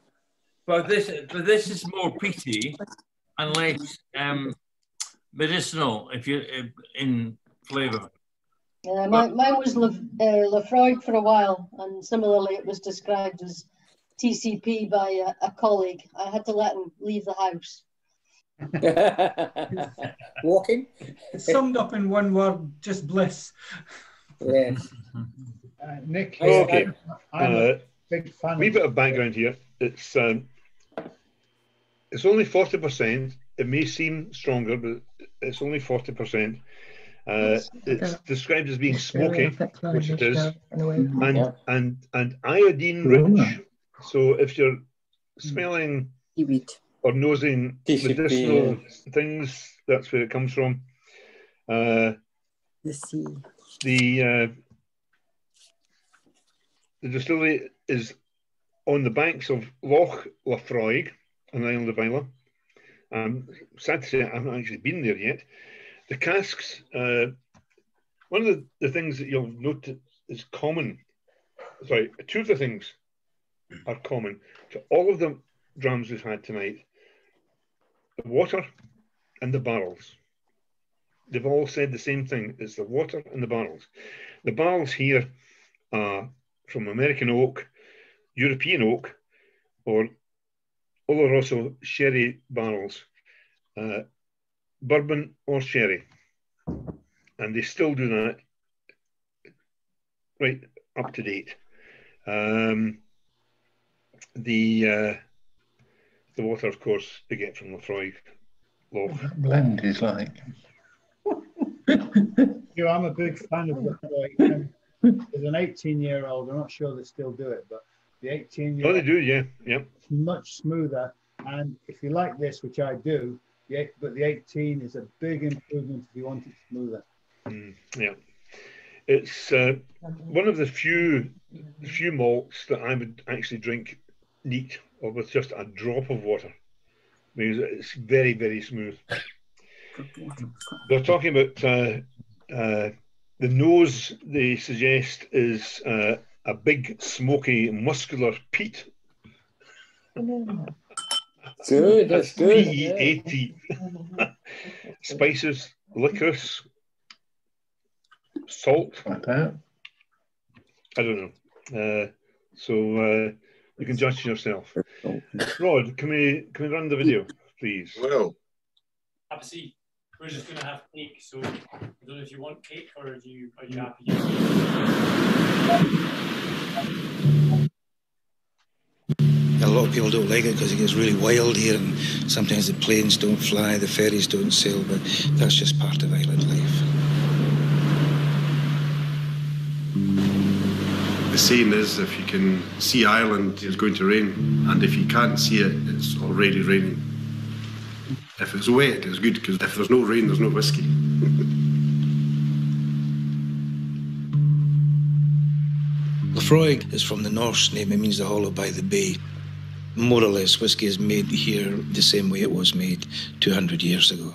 But this, but this is more peaty and less um, medicinal, if you in flavour. Yeah, mine, mine was Le, uh, Laphroaig for a while, and similarly, it was described as TCP by a, a colleague. I had to let him leave the house. Walking? Summed up in one word, just bliss. Yes. Uh, Nick, Okay. I'm Uh, a big fan wee of bit of background here. It's um, it's only forty percent. It may seem stronger, but it's only forty percent. Uh, it's described as being smoky, which it is, and Yeah. and and iodine rich. So if you're smelling Seaweed. or nosing TCP, medicinal things, that's where it comes from. Uh, The sea. The uh, the distillery is on the banks of Loch Laphroaig on the island of Islay. Um, sad to say, I haven't actually been there yet. The casks, uh, one of the, the things that you'll note is common. Sorry, two of the things are common to all of the drums we've had tonight the water and the barrels. They've all said the same thing it's the water and the barrels. The barrels here are from American oak, European oak, or Oloroso sherry barrels, uh, bourbon or sherry. And they still do that right up to date. Um, the uh, the water, of course, they get from Laphroaig Loch. Blend is like. you. I'm a big fan of Laphroaig. Um, There's an 18 year old, I'm not sure they still do it, but the 18 year Oh, they old do, yeah, yeah. much smoother. And if you like this, which I do, the, but the 18 is a big improvement if you want it smoother. Mm, yeah, it's uh, one of the few few malts that I would actually drink neat or with just a drop of water because it's very very smooth. They're talking about uh, uh, The nose they suggest is uh, a big, smoky, muscular peat. Good, that's good. Three eighty spices, licorice, salt. Like that. I don't know. Uh, so uh, you can judge yourself. Rod, can we can we run the video, please? Well, Have a seat. We're just going to have cake. So I don't know if you want cake or do you, are you happy? A lot of people don't like it because it gets really wild here, and sometimes the planes don't fly, the ferries don't sail, but that's just part of island life. The saying is if you can see Ireland, it's going to rain, and if you can't see it, it's already raining. If it's wet, it's good because if there's no rain, there's no whiskey. Laphroaig is from the Norse name, it means the hollow by the bay. More or less, whiskey is made here the same way it was made 200 years ago.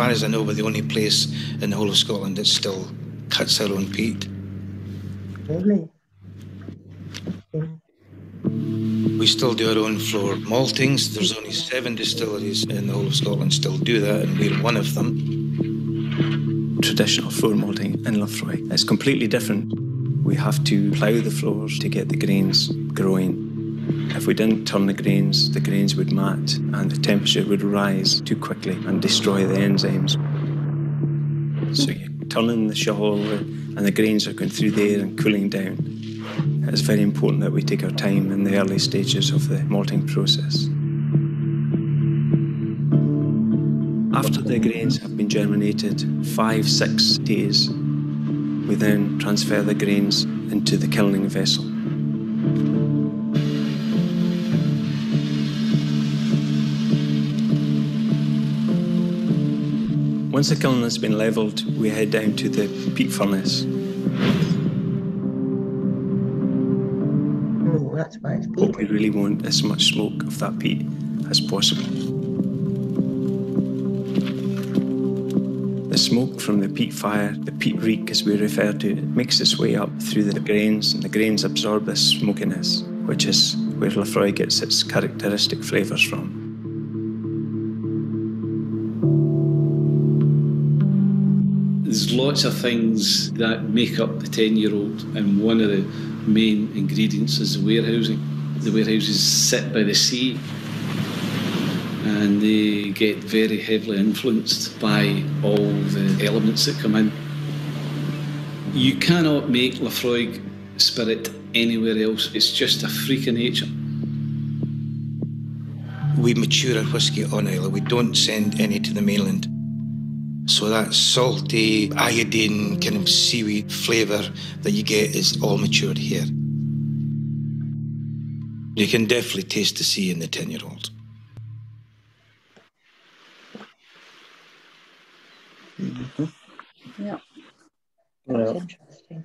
Far as I know, we're the only place in the whole of Scotland that still cuts our own peat. Really? We still do our own floor maltings. There's only seven distilleries in the whole of Scotland still do that, and we're one of them. Traditional floor malting in Laphroaig is completely different. We have to plough the floors to get the grains growing. If we didn't turn the grains, the grains would mat and the temperature would rise too quickly and destroy the enzymes. So you're turning the shovel and the grains are going through there and cooling down. It's very important that we take our time in the early stages of the malting process. After the grains have been germinated five, six days, we then transfer the grains into the kilning vessel. Once the kiln has been levelled, we head down to the peat furnace. Oh, that's why it's What we really want as much smoke of that peat as possible. The smoke from the peat fire, the peat reek as we refer to it, makes its way up through the grains, and the grains absorb this smokiness, which is where Laphroaig gets its characteristic flavours from. Lots of things that make up the 10 year old, and one of the main ingredients is the warehousing. The warehouses sit by the sea and they get very heavily influenced by all the elements that come in. You cannot make Laphroaig spirit anywhere else, it's just a freak of nature. We mature our whisky on Islay. We don't send any to the mainland. So that salty, iodine kind of seaweed flavour that you get is all matured here. You can definitely taste the sea in the 10 year old. Yeah. Well, interesting.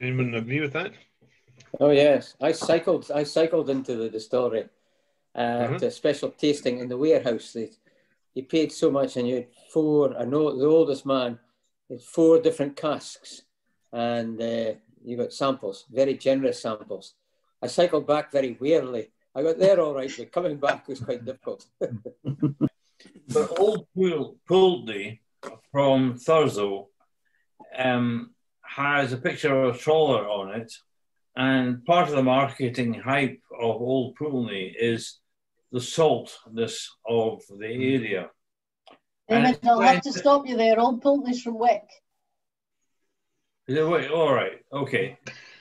Anyone agree with that? Oh yes, I cycled. I cycled into the distillery uh, Mhm. to a special tasting in the warehouse. They, you paid so much, and you had four. I know the oldest man had four different casks, and uh, you got samples, very generous samples. I cycled back very wearily. I got there all right, but coming back was quite difficult. But Old Pool, from Thurso um, has a picture of a trawler on it. And part of the marketing hype of Old Pulteney is the saltness of the mm. area. And David, it's I'll have to stop you there. Old Pulteney's from Wick. Is it- wait, all right, okay.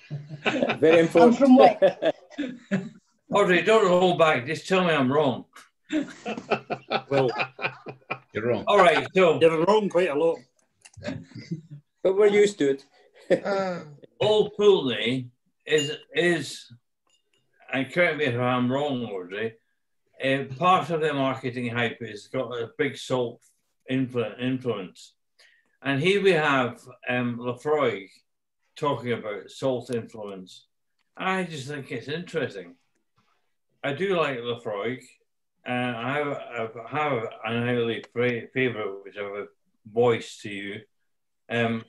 Very important. I'm from Wick. Audrey, don't hold back. Just tell me I'm wrong. Well, you're wrong. All right, so you're wrong quite a lot. but we're used to it. Uh, Old Pulteney is is, and correct me if I'm wrong, Audrey. Uh, part of the marketing hype has got a big salt influ- influence, And here we have um, Laphroaig talking about salt influence. I just think it's interesting. I do like and I have, an early favourite, which I have voiced to you. Um,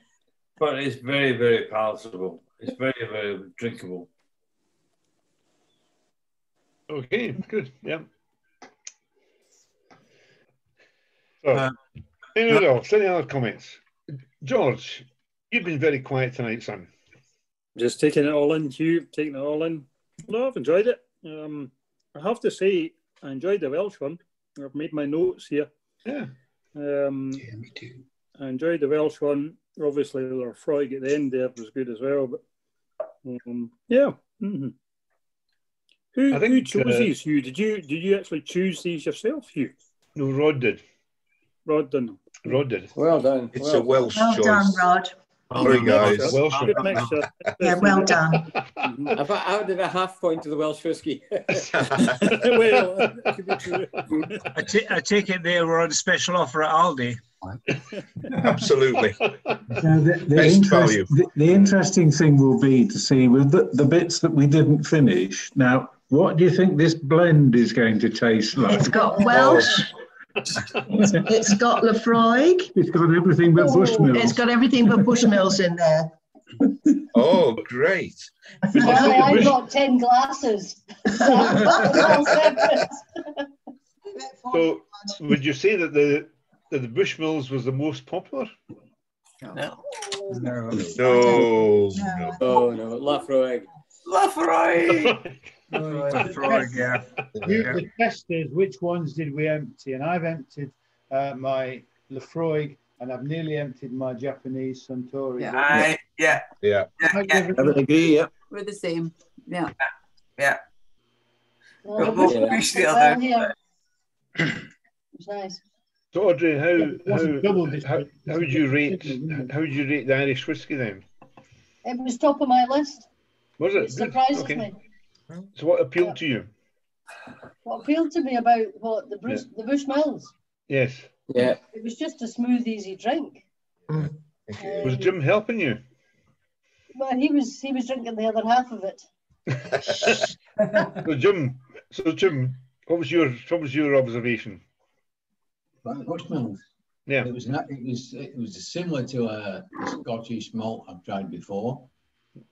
but it's very, very palatable. It's very, very drinkable. Okay, good. Yeah. So, uh, anyone else? Any other comments? George, you've been very quiet tonight, son. Just taking it all in, Hugh, taking it all in. No, I've enjoyed it. Um, I have to say, I enjoyed the Welsh one. I've made my notes here. Yeah. Um, yeah, me too. I enjoyed the Welsh one. Obviously, Laphroaig at the end there was good as well. But um, yeah. Mm-hmm. Who, think, who chose uh, these? You did you did you actually choose these yourself? You? No, Rod did. Rod did. Rod did. Well done. It's well, a Welsh well choice. done, Rod. Sorry, guys. Welsh. yeah, well done. I've added a half point to the Welsh whiskey. well, I, t- I take it they were on a special offer at Aldi. Absolutely. So the, the, interest, the, the, interesting thing will be to see with the, the bits that we didn't finish. Now, what do you think this blend is going to taste like? It's got Welsh. Oh, it's got Laphroaig. It's got everything but Bushmills. It's got everything but Bushmills in there. Oh, great. Well, I got 10 glasses. so, would you say that the that the Bushmills was the most popular? No. No. No. No. Oh, no. Laphroaig. Laphroaig. Laphroaig, yeah. You, the test is which ones did we empty? And I've emptied uh, my Laphroaig and I've nearly emptied my Japanese Suntory. Yeah. I, yeah. Yeah. Yeah. yeah. I would agree, yeah. We're the same. Yeah. Yeah. We'll both push the other. Yeah. It's nice. So Audrey, how how, how, how would you rate how would you rate the Irish whiskey then? It was top of my list. Was it? It surprises okay. me. So what appealed to you? What appealed to me about what the Bruce, the Bushmills? Yes. Yeah. It was just a smooth, easy drink. Um, Was Jim helping you? well, he was he was drinking the other half of it. So Jim, so Jim, what was your what was your observation? But the Bushmills. Yeah. It was not, it was it was similar to a, a Scottish malt I've tried before,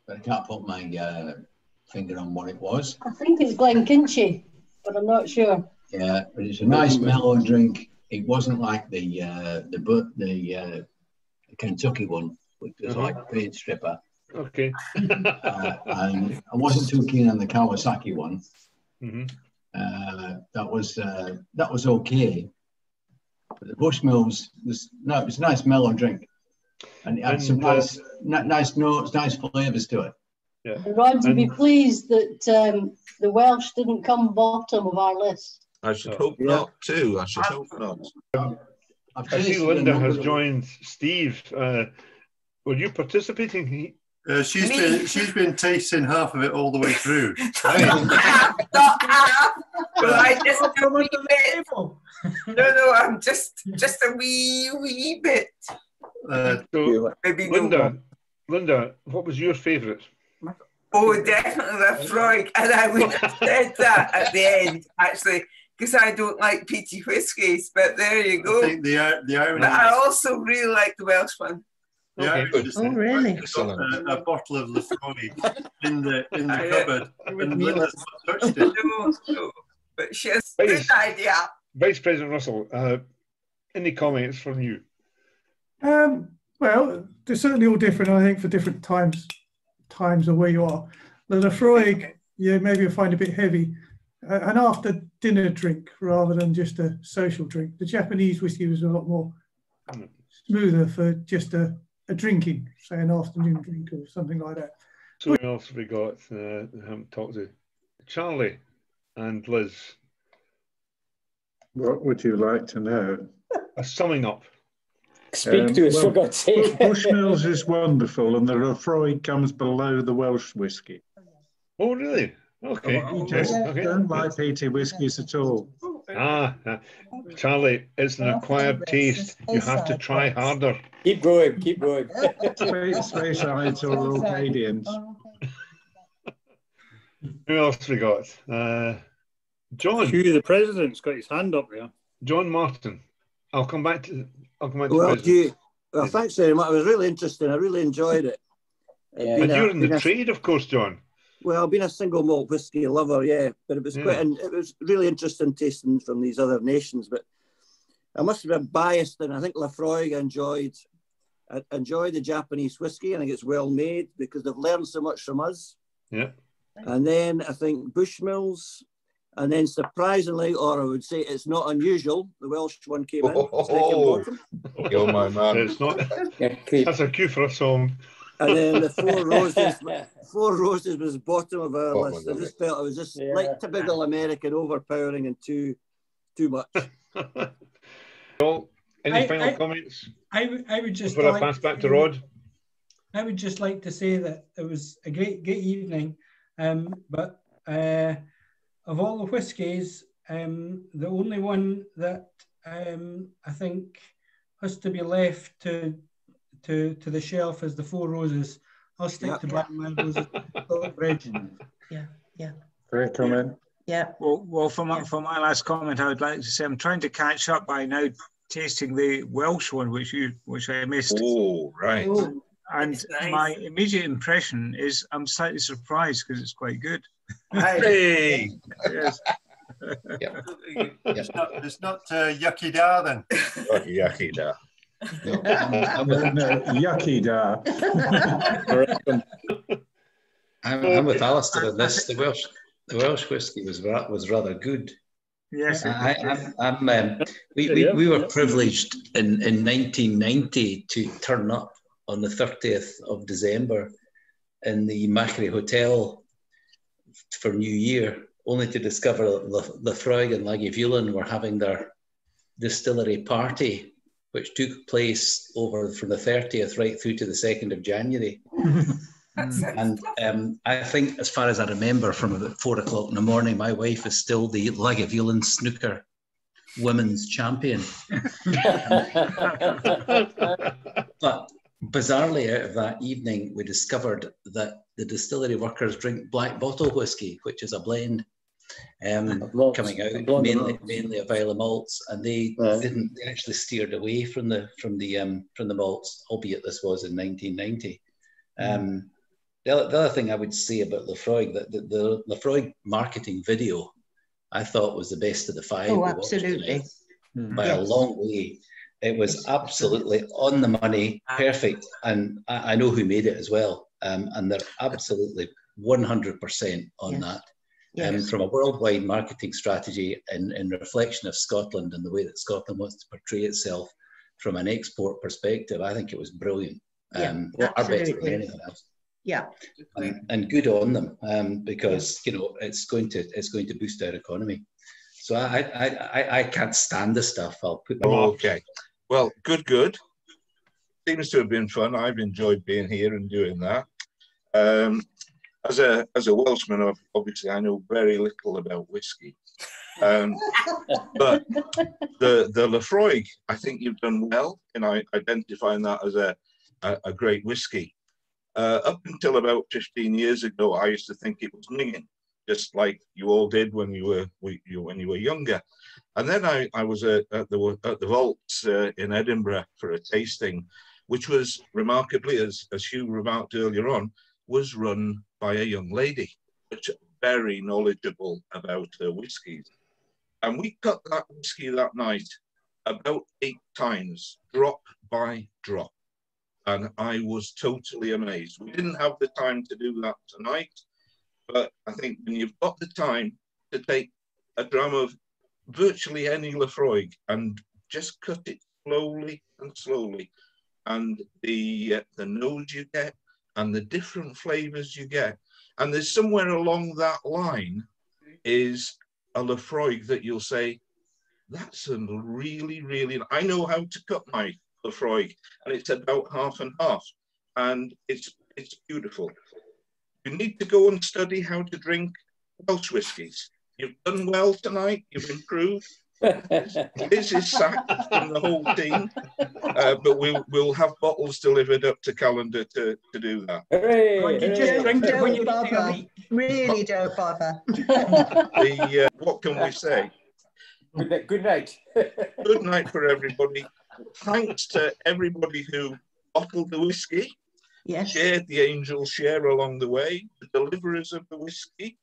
but I can't put my uh, finger on what it was. I think it's Glenkinchie, but I'm not sure. Yeah, but it's a nice mellow drink. It wasn't like the uh, the bu- the, uh, the Kentucky one, which was Mhm. like paint stripper. Okay. Uh, and I wasn't too keen on the Kawasaki one. Mhm. Uh, that was uh, that was okay. But the Bushmills was no, it was a nice mellow drink, and it had some And, uh, nice ni- nice notes, nice flavours to it. Yeah. Rod would be pleased that um, the Welsh didn't come bottom of our list. I should hope not too. I should hope not. I see Linda has joined Steve. Uh, were you participating? Uh, she's been she's been tasting half of it all the way through. Not half. Right, just a wee bit. No, no, I'm just just a wee wee bit. Uh, so, Maybe no Linda. Linda, what was your favourite? Oh, definitely the Freud. And I would have said that at the end, actually, because I don't like peaty whiskies. But there you go. I think the the irony But I also really like the Welsh one. the irony Oh, really? I've A, a bottle of Laphroaig in the in the cupboard, and Linda's not touched it. No, no. But she has a good idea. Vice President Russell, uh, any comments from you? Um, well, they're certainly all different, I think, for different times times of where you are. The Laphroaig, yeah, maybe you'll find a bit heavy. Uh, an after dinner drink rather than just a social drink. The Japanese whiskey was a lot more smoother for just a, a drinking, say an afternoon drink or something like that. So who else have we got? Uh, I haven't talked to Charlie and Liz. What would you like to know? A summing up. Speak to us, for God's sake. Bushmills is wonderful, and the Laphroaig comes below the Welsh whiskey. Oh, really? Okay. You just okay. don't like peaty whiskies at all. Ah, ah, Charlie, it's an acquired taste. You have to try harder. Keep going, keep going. Speyside or Orcadians. Who else we got? Uh, John. Hugh, the president's got his hand up there. John Martin. I'll come back to. I'll come back to. Well, the you, well, thanks very much. It was really interesting. I really enjoyed it. It'd And been a- you're in the a- trade, of course, John. Well, I've been a single malt whiskey lover, yeah, but it was quite, and it was really interesting tasting from these other nations. But I must have been biased, and I think Laphroaig enjoyed I enjoyed the Japanese whiskey. I think it's well made because they've learned so much from us. Yeah. And then I think Bushmills, and then surprisingly, or I would say it's not unusual, the Welsh one came in second Oh, bottom. you're my man. It's not. That's a cue for a song. And then the four roses, four roses was bottom of our Bottom list. I just felt it was just Yeah. like typical American, overpowering and too, too much. Joel, any I- final I- comments I would, I would just before I like pass back to Rod? I would just like to say that it was a great, great evening. Um, but uh, of all the whiskies, um, the only one that um, I think has to be left to to to the shelf is the Four Roses. I'll stick Yeah. to Black Mangoes. Olive Ridge. Yeah, yeah. Great comment. Yeah. Well, well, for my for my last comment, I would like to say I'm trying to catch up by now tasting the Welsh one, which you which I missed. Oh, right. And nice. my immediate impression is I'm slightly surprised because it's quite good. Hey. yes. It's not, it's not uh, iechyd da then. Not iechyd da. No, no, iechyd da. I'm, I'm with Alistair on this. The Welsh, the Welsh whiskey was was rather good. Yes, I, it I, is. I'm, I'm, um, we, we, we were privileged in, in 1990 to turn up on the 30th of December in the Macquarie Hotel for New Year, only to discover that Laphroaig and Lagavulin were having their distillery party, which took place over from the 30th right through to the 2nd of January. And um, I think, as far as I remember, from about four o'clock in the morning, my wife is still the Lagavulin snooker women's champion. but bizarrely, out of that evening, we discovered that the distillery workers drink black bottle whiskey, which is a blend. Um, malts, coming out mainly malts. mainly of Isle of malts, and they Yeah. didn't. They actually steered away from the from the um, from the malts, albeit this was in 1990. Um, the, other, the other thing I would say about Laphroaig, that the, the Laphroaig marketing video, I thought was the best of the five. Oh, we watched absolutely. tonight, by a long way. It was absolutely on the money, perfect, and I, I know who made it as well. Um, and they're absolutely 100% on Yes. that. Yes. Um, from a worldwide marketing strategy in, in reflection of Scotland and the way that Scotland wants to portray itself from an export perspective, I think it was brilliant. Yeah, Um, far better than anything else. Yeah. And, and good on them um, because you know it's going to it's going to boost our economy. So I I, I, I can't stand the stuff. I'll put them off. Okay. Well, good, good. Seems to have been fun. I've enjoyed being here and doing that. Um, as a as a Welshman, obviously, I know very little about whiskey. Um, but the the Laphroaig, I think you've done well in identifying that as a a, a great whiskey. Uh, up until about 15 years ago, I used to think it was minging, just like you all did when you were when you were younger. And then I, I was uh, at the at the vaults uh, in Edinburgh for a tasting, which was remarkably, as as Hugh remarked earlier on, was run by a young lady, which very knowledgeable about her whiskies. And we cut that whiskey that night about eight times, drop by drop. And I was totally amazed. We didn't have the time to do that tonight, but I think when you've got the time to take a dram of virtually any Laphroaig and just cut it slowly and slowly, and the uh, the nose you get and the different flavors you get, and there's somewhere along that line is a Laphroaig that you'll say, that's a really, really. I know how to cut my Laphroaig, and it's about half and half, and it's it's beautiful. You need to go and study how to drink Welsh whiskies. You've done well tonight. You've improved. Liz is sacked from the whole team, uh, but we'll we'll have bottles delivered up to Callander to, to do that. Hooray! you just drink it when you Don't get to your bother. Really don't bother. The uh, what can we say? Good night. Good night. Good night for everybody. Thanks to everybody who bottled the whiskey, Yes. shared the angels share along the way, the deliverers of the whiskey.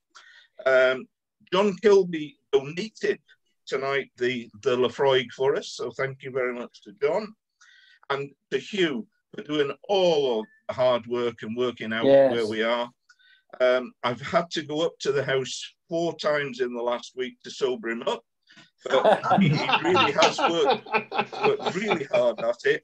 Um, John Kilby donated tonight the, the Laphroaig for us, so thank you very much to John. And to Hugh for doing all of the hard work and working out Yes. where we are. Um, I've had to go up to the house four times in the last week to sober him up. But he he really has worked, worked really hard at it.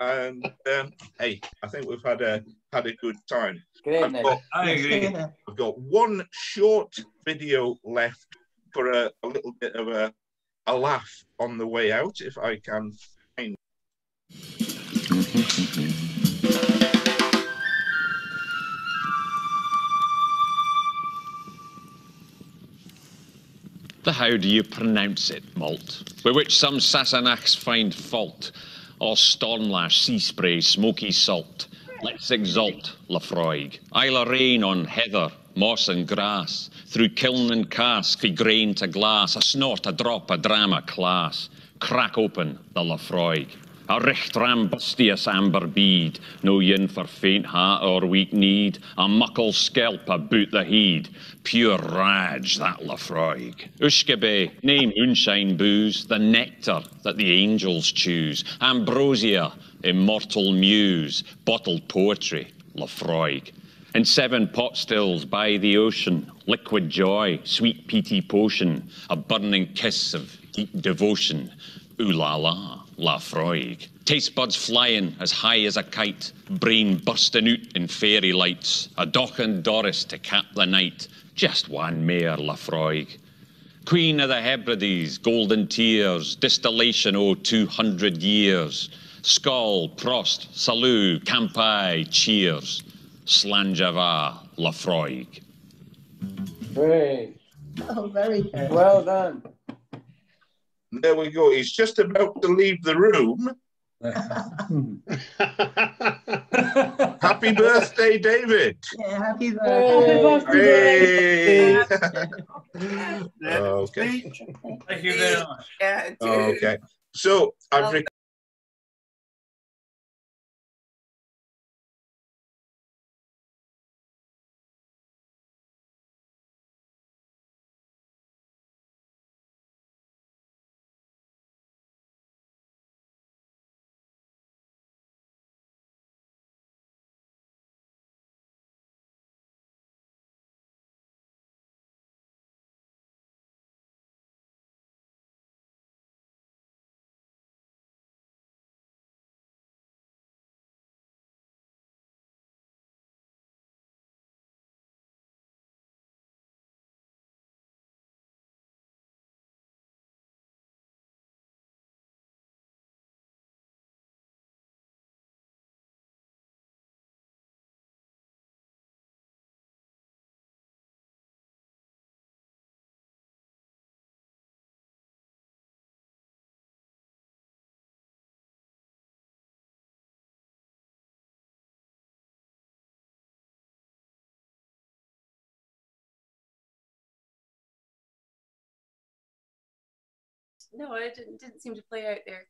And um, hey, I think we've had a had a good time. Great I've got, I agree. I've got one short video left for a, a little bit of a, a laugh on the way out, if I can find. The how do you pronounce it, malt, with which some Sassenachs find fault, or Stormlash, sea spray, smoky salt. Let's exalt Laphroaig. I'll rain on heather, moss and grass, through kiln and cask, fi grain to glass, a snort, a drop, a dram, a class. Crack open the Laphroaig. A richt rambustious amber bead, no yin for faint heart or weak need, a muckle scalp about the heed, pure rage that Laphroaig. Ushkabe, name moonshine booze, the nectar that the angels choose, ambrosia, immortal muse, bottled poetry, Laphroaig. In seven pot stills by the ocean, liquid joy, sweet peaty potion, a burning kiss of deep devotion, ooh la la. Laphroaig. Taste buds flying as high as a kite, brain bursting out in fairy lights, a Doc and Doris to cap the night, just one mare Laphroaig. Queen of the Hebrides, golden tears, distillation o' two hundred years. Skull, Prost, Salut, Kampai, cheers. Slanjava, Laphroaig. Hooray. Oh, very good. Well done. There we go. He's just about to leave the room. Happy birthday, David. Yeah, happy Hey. birthday. okay. Thank you very much. Yeah, Okay. So I've No, it didn't, didn't seem to play out there.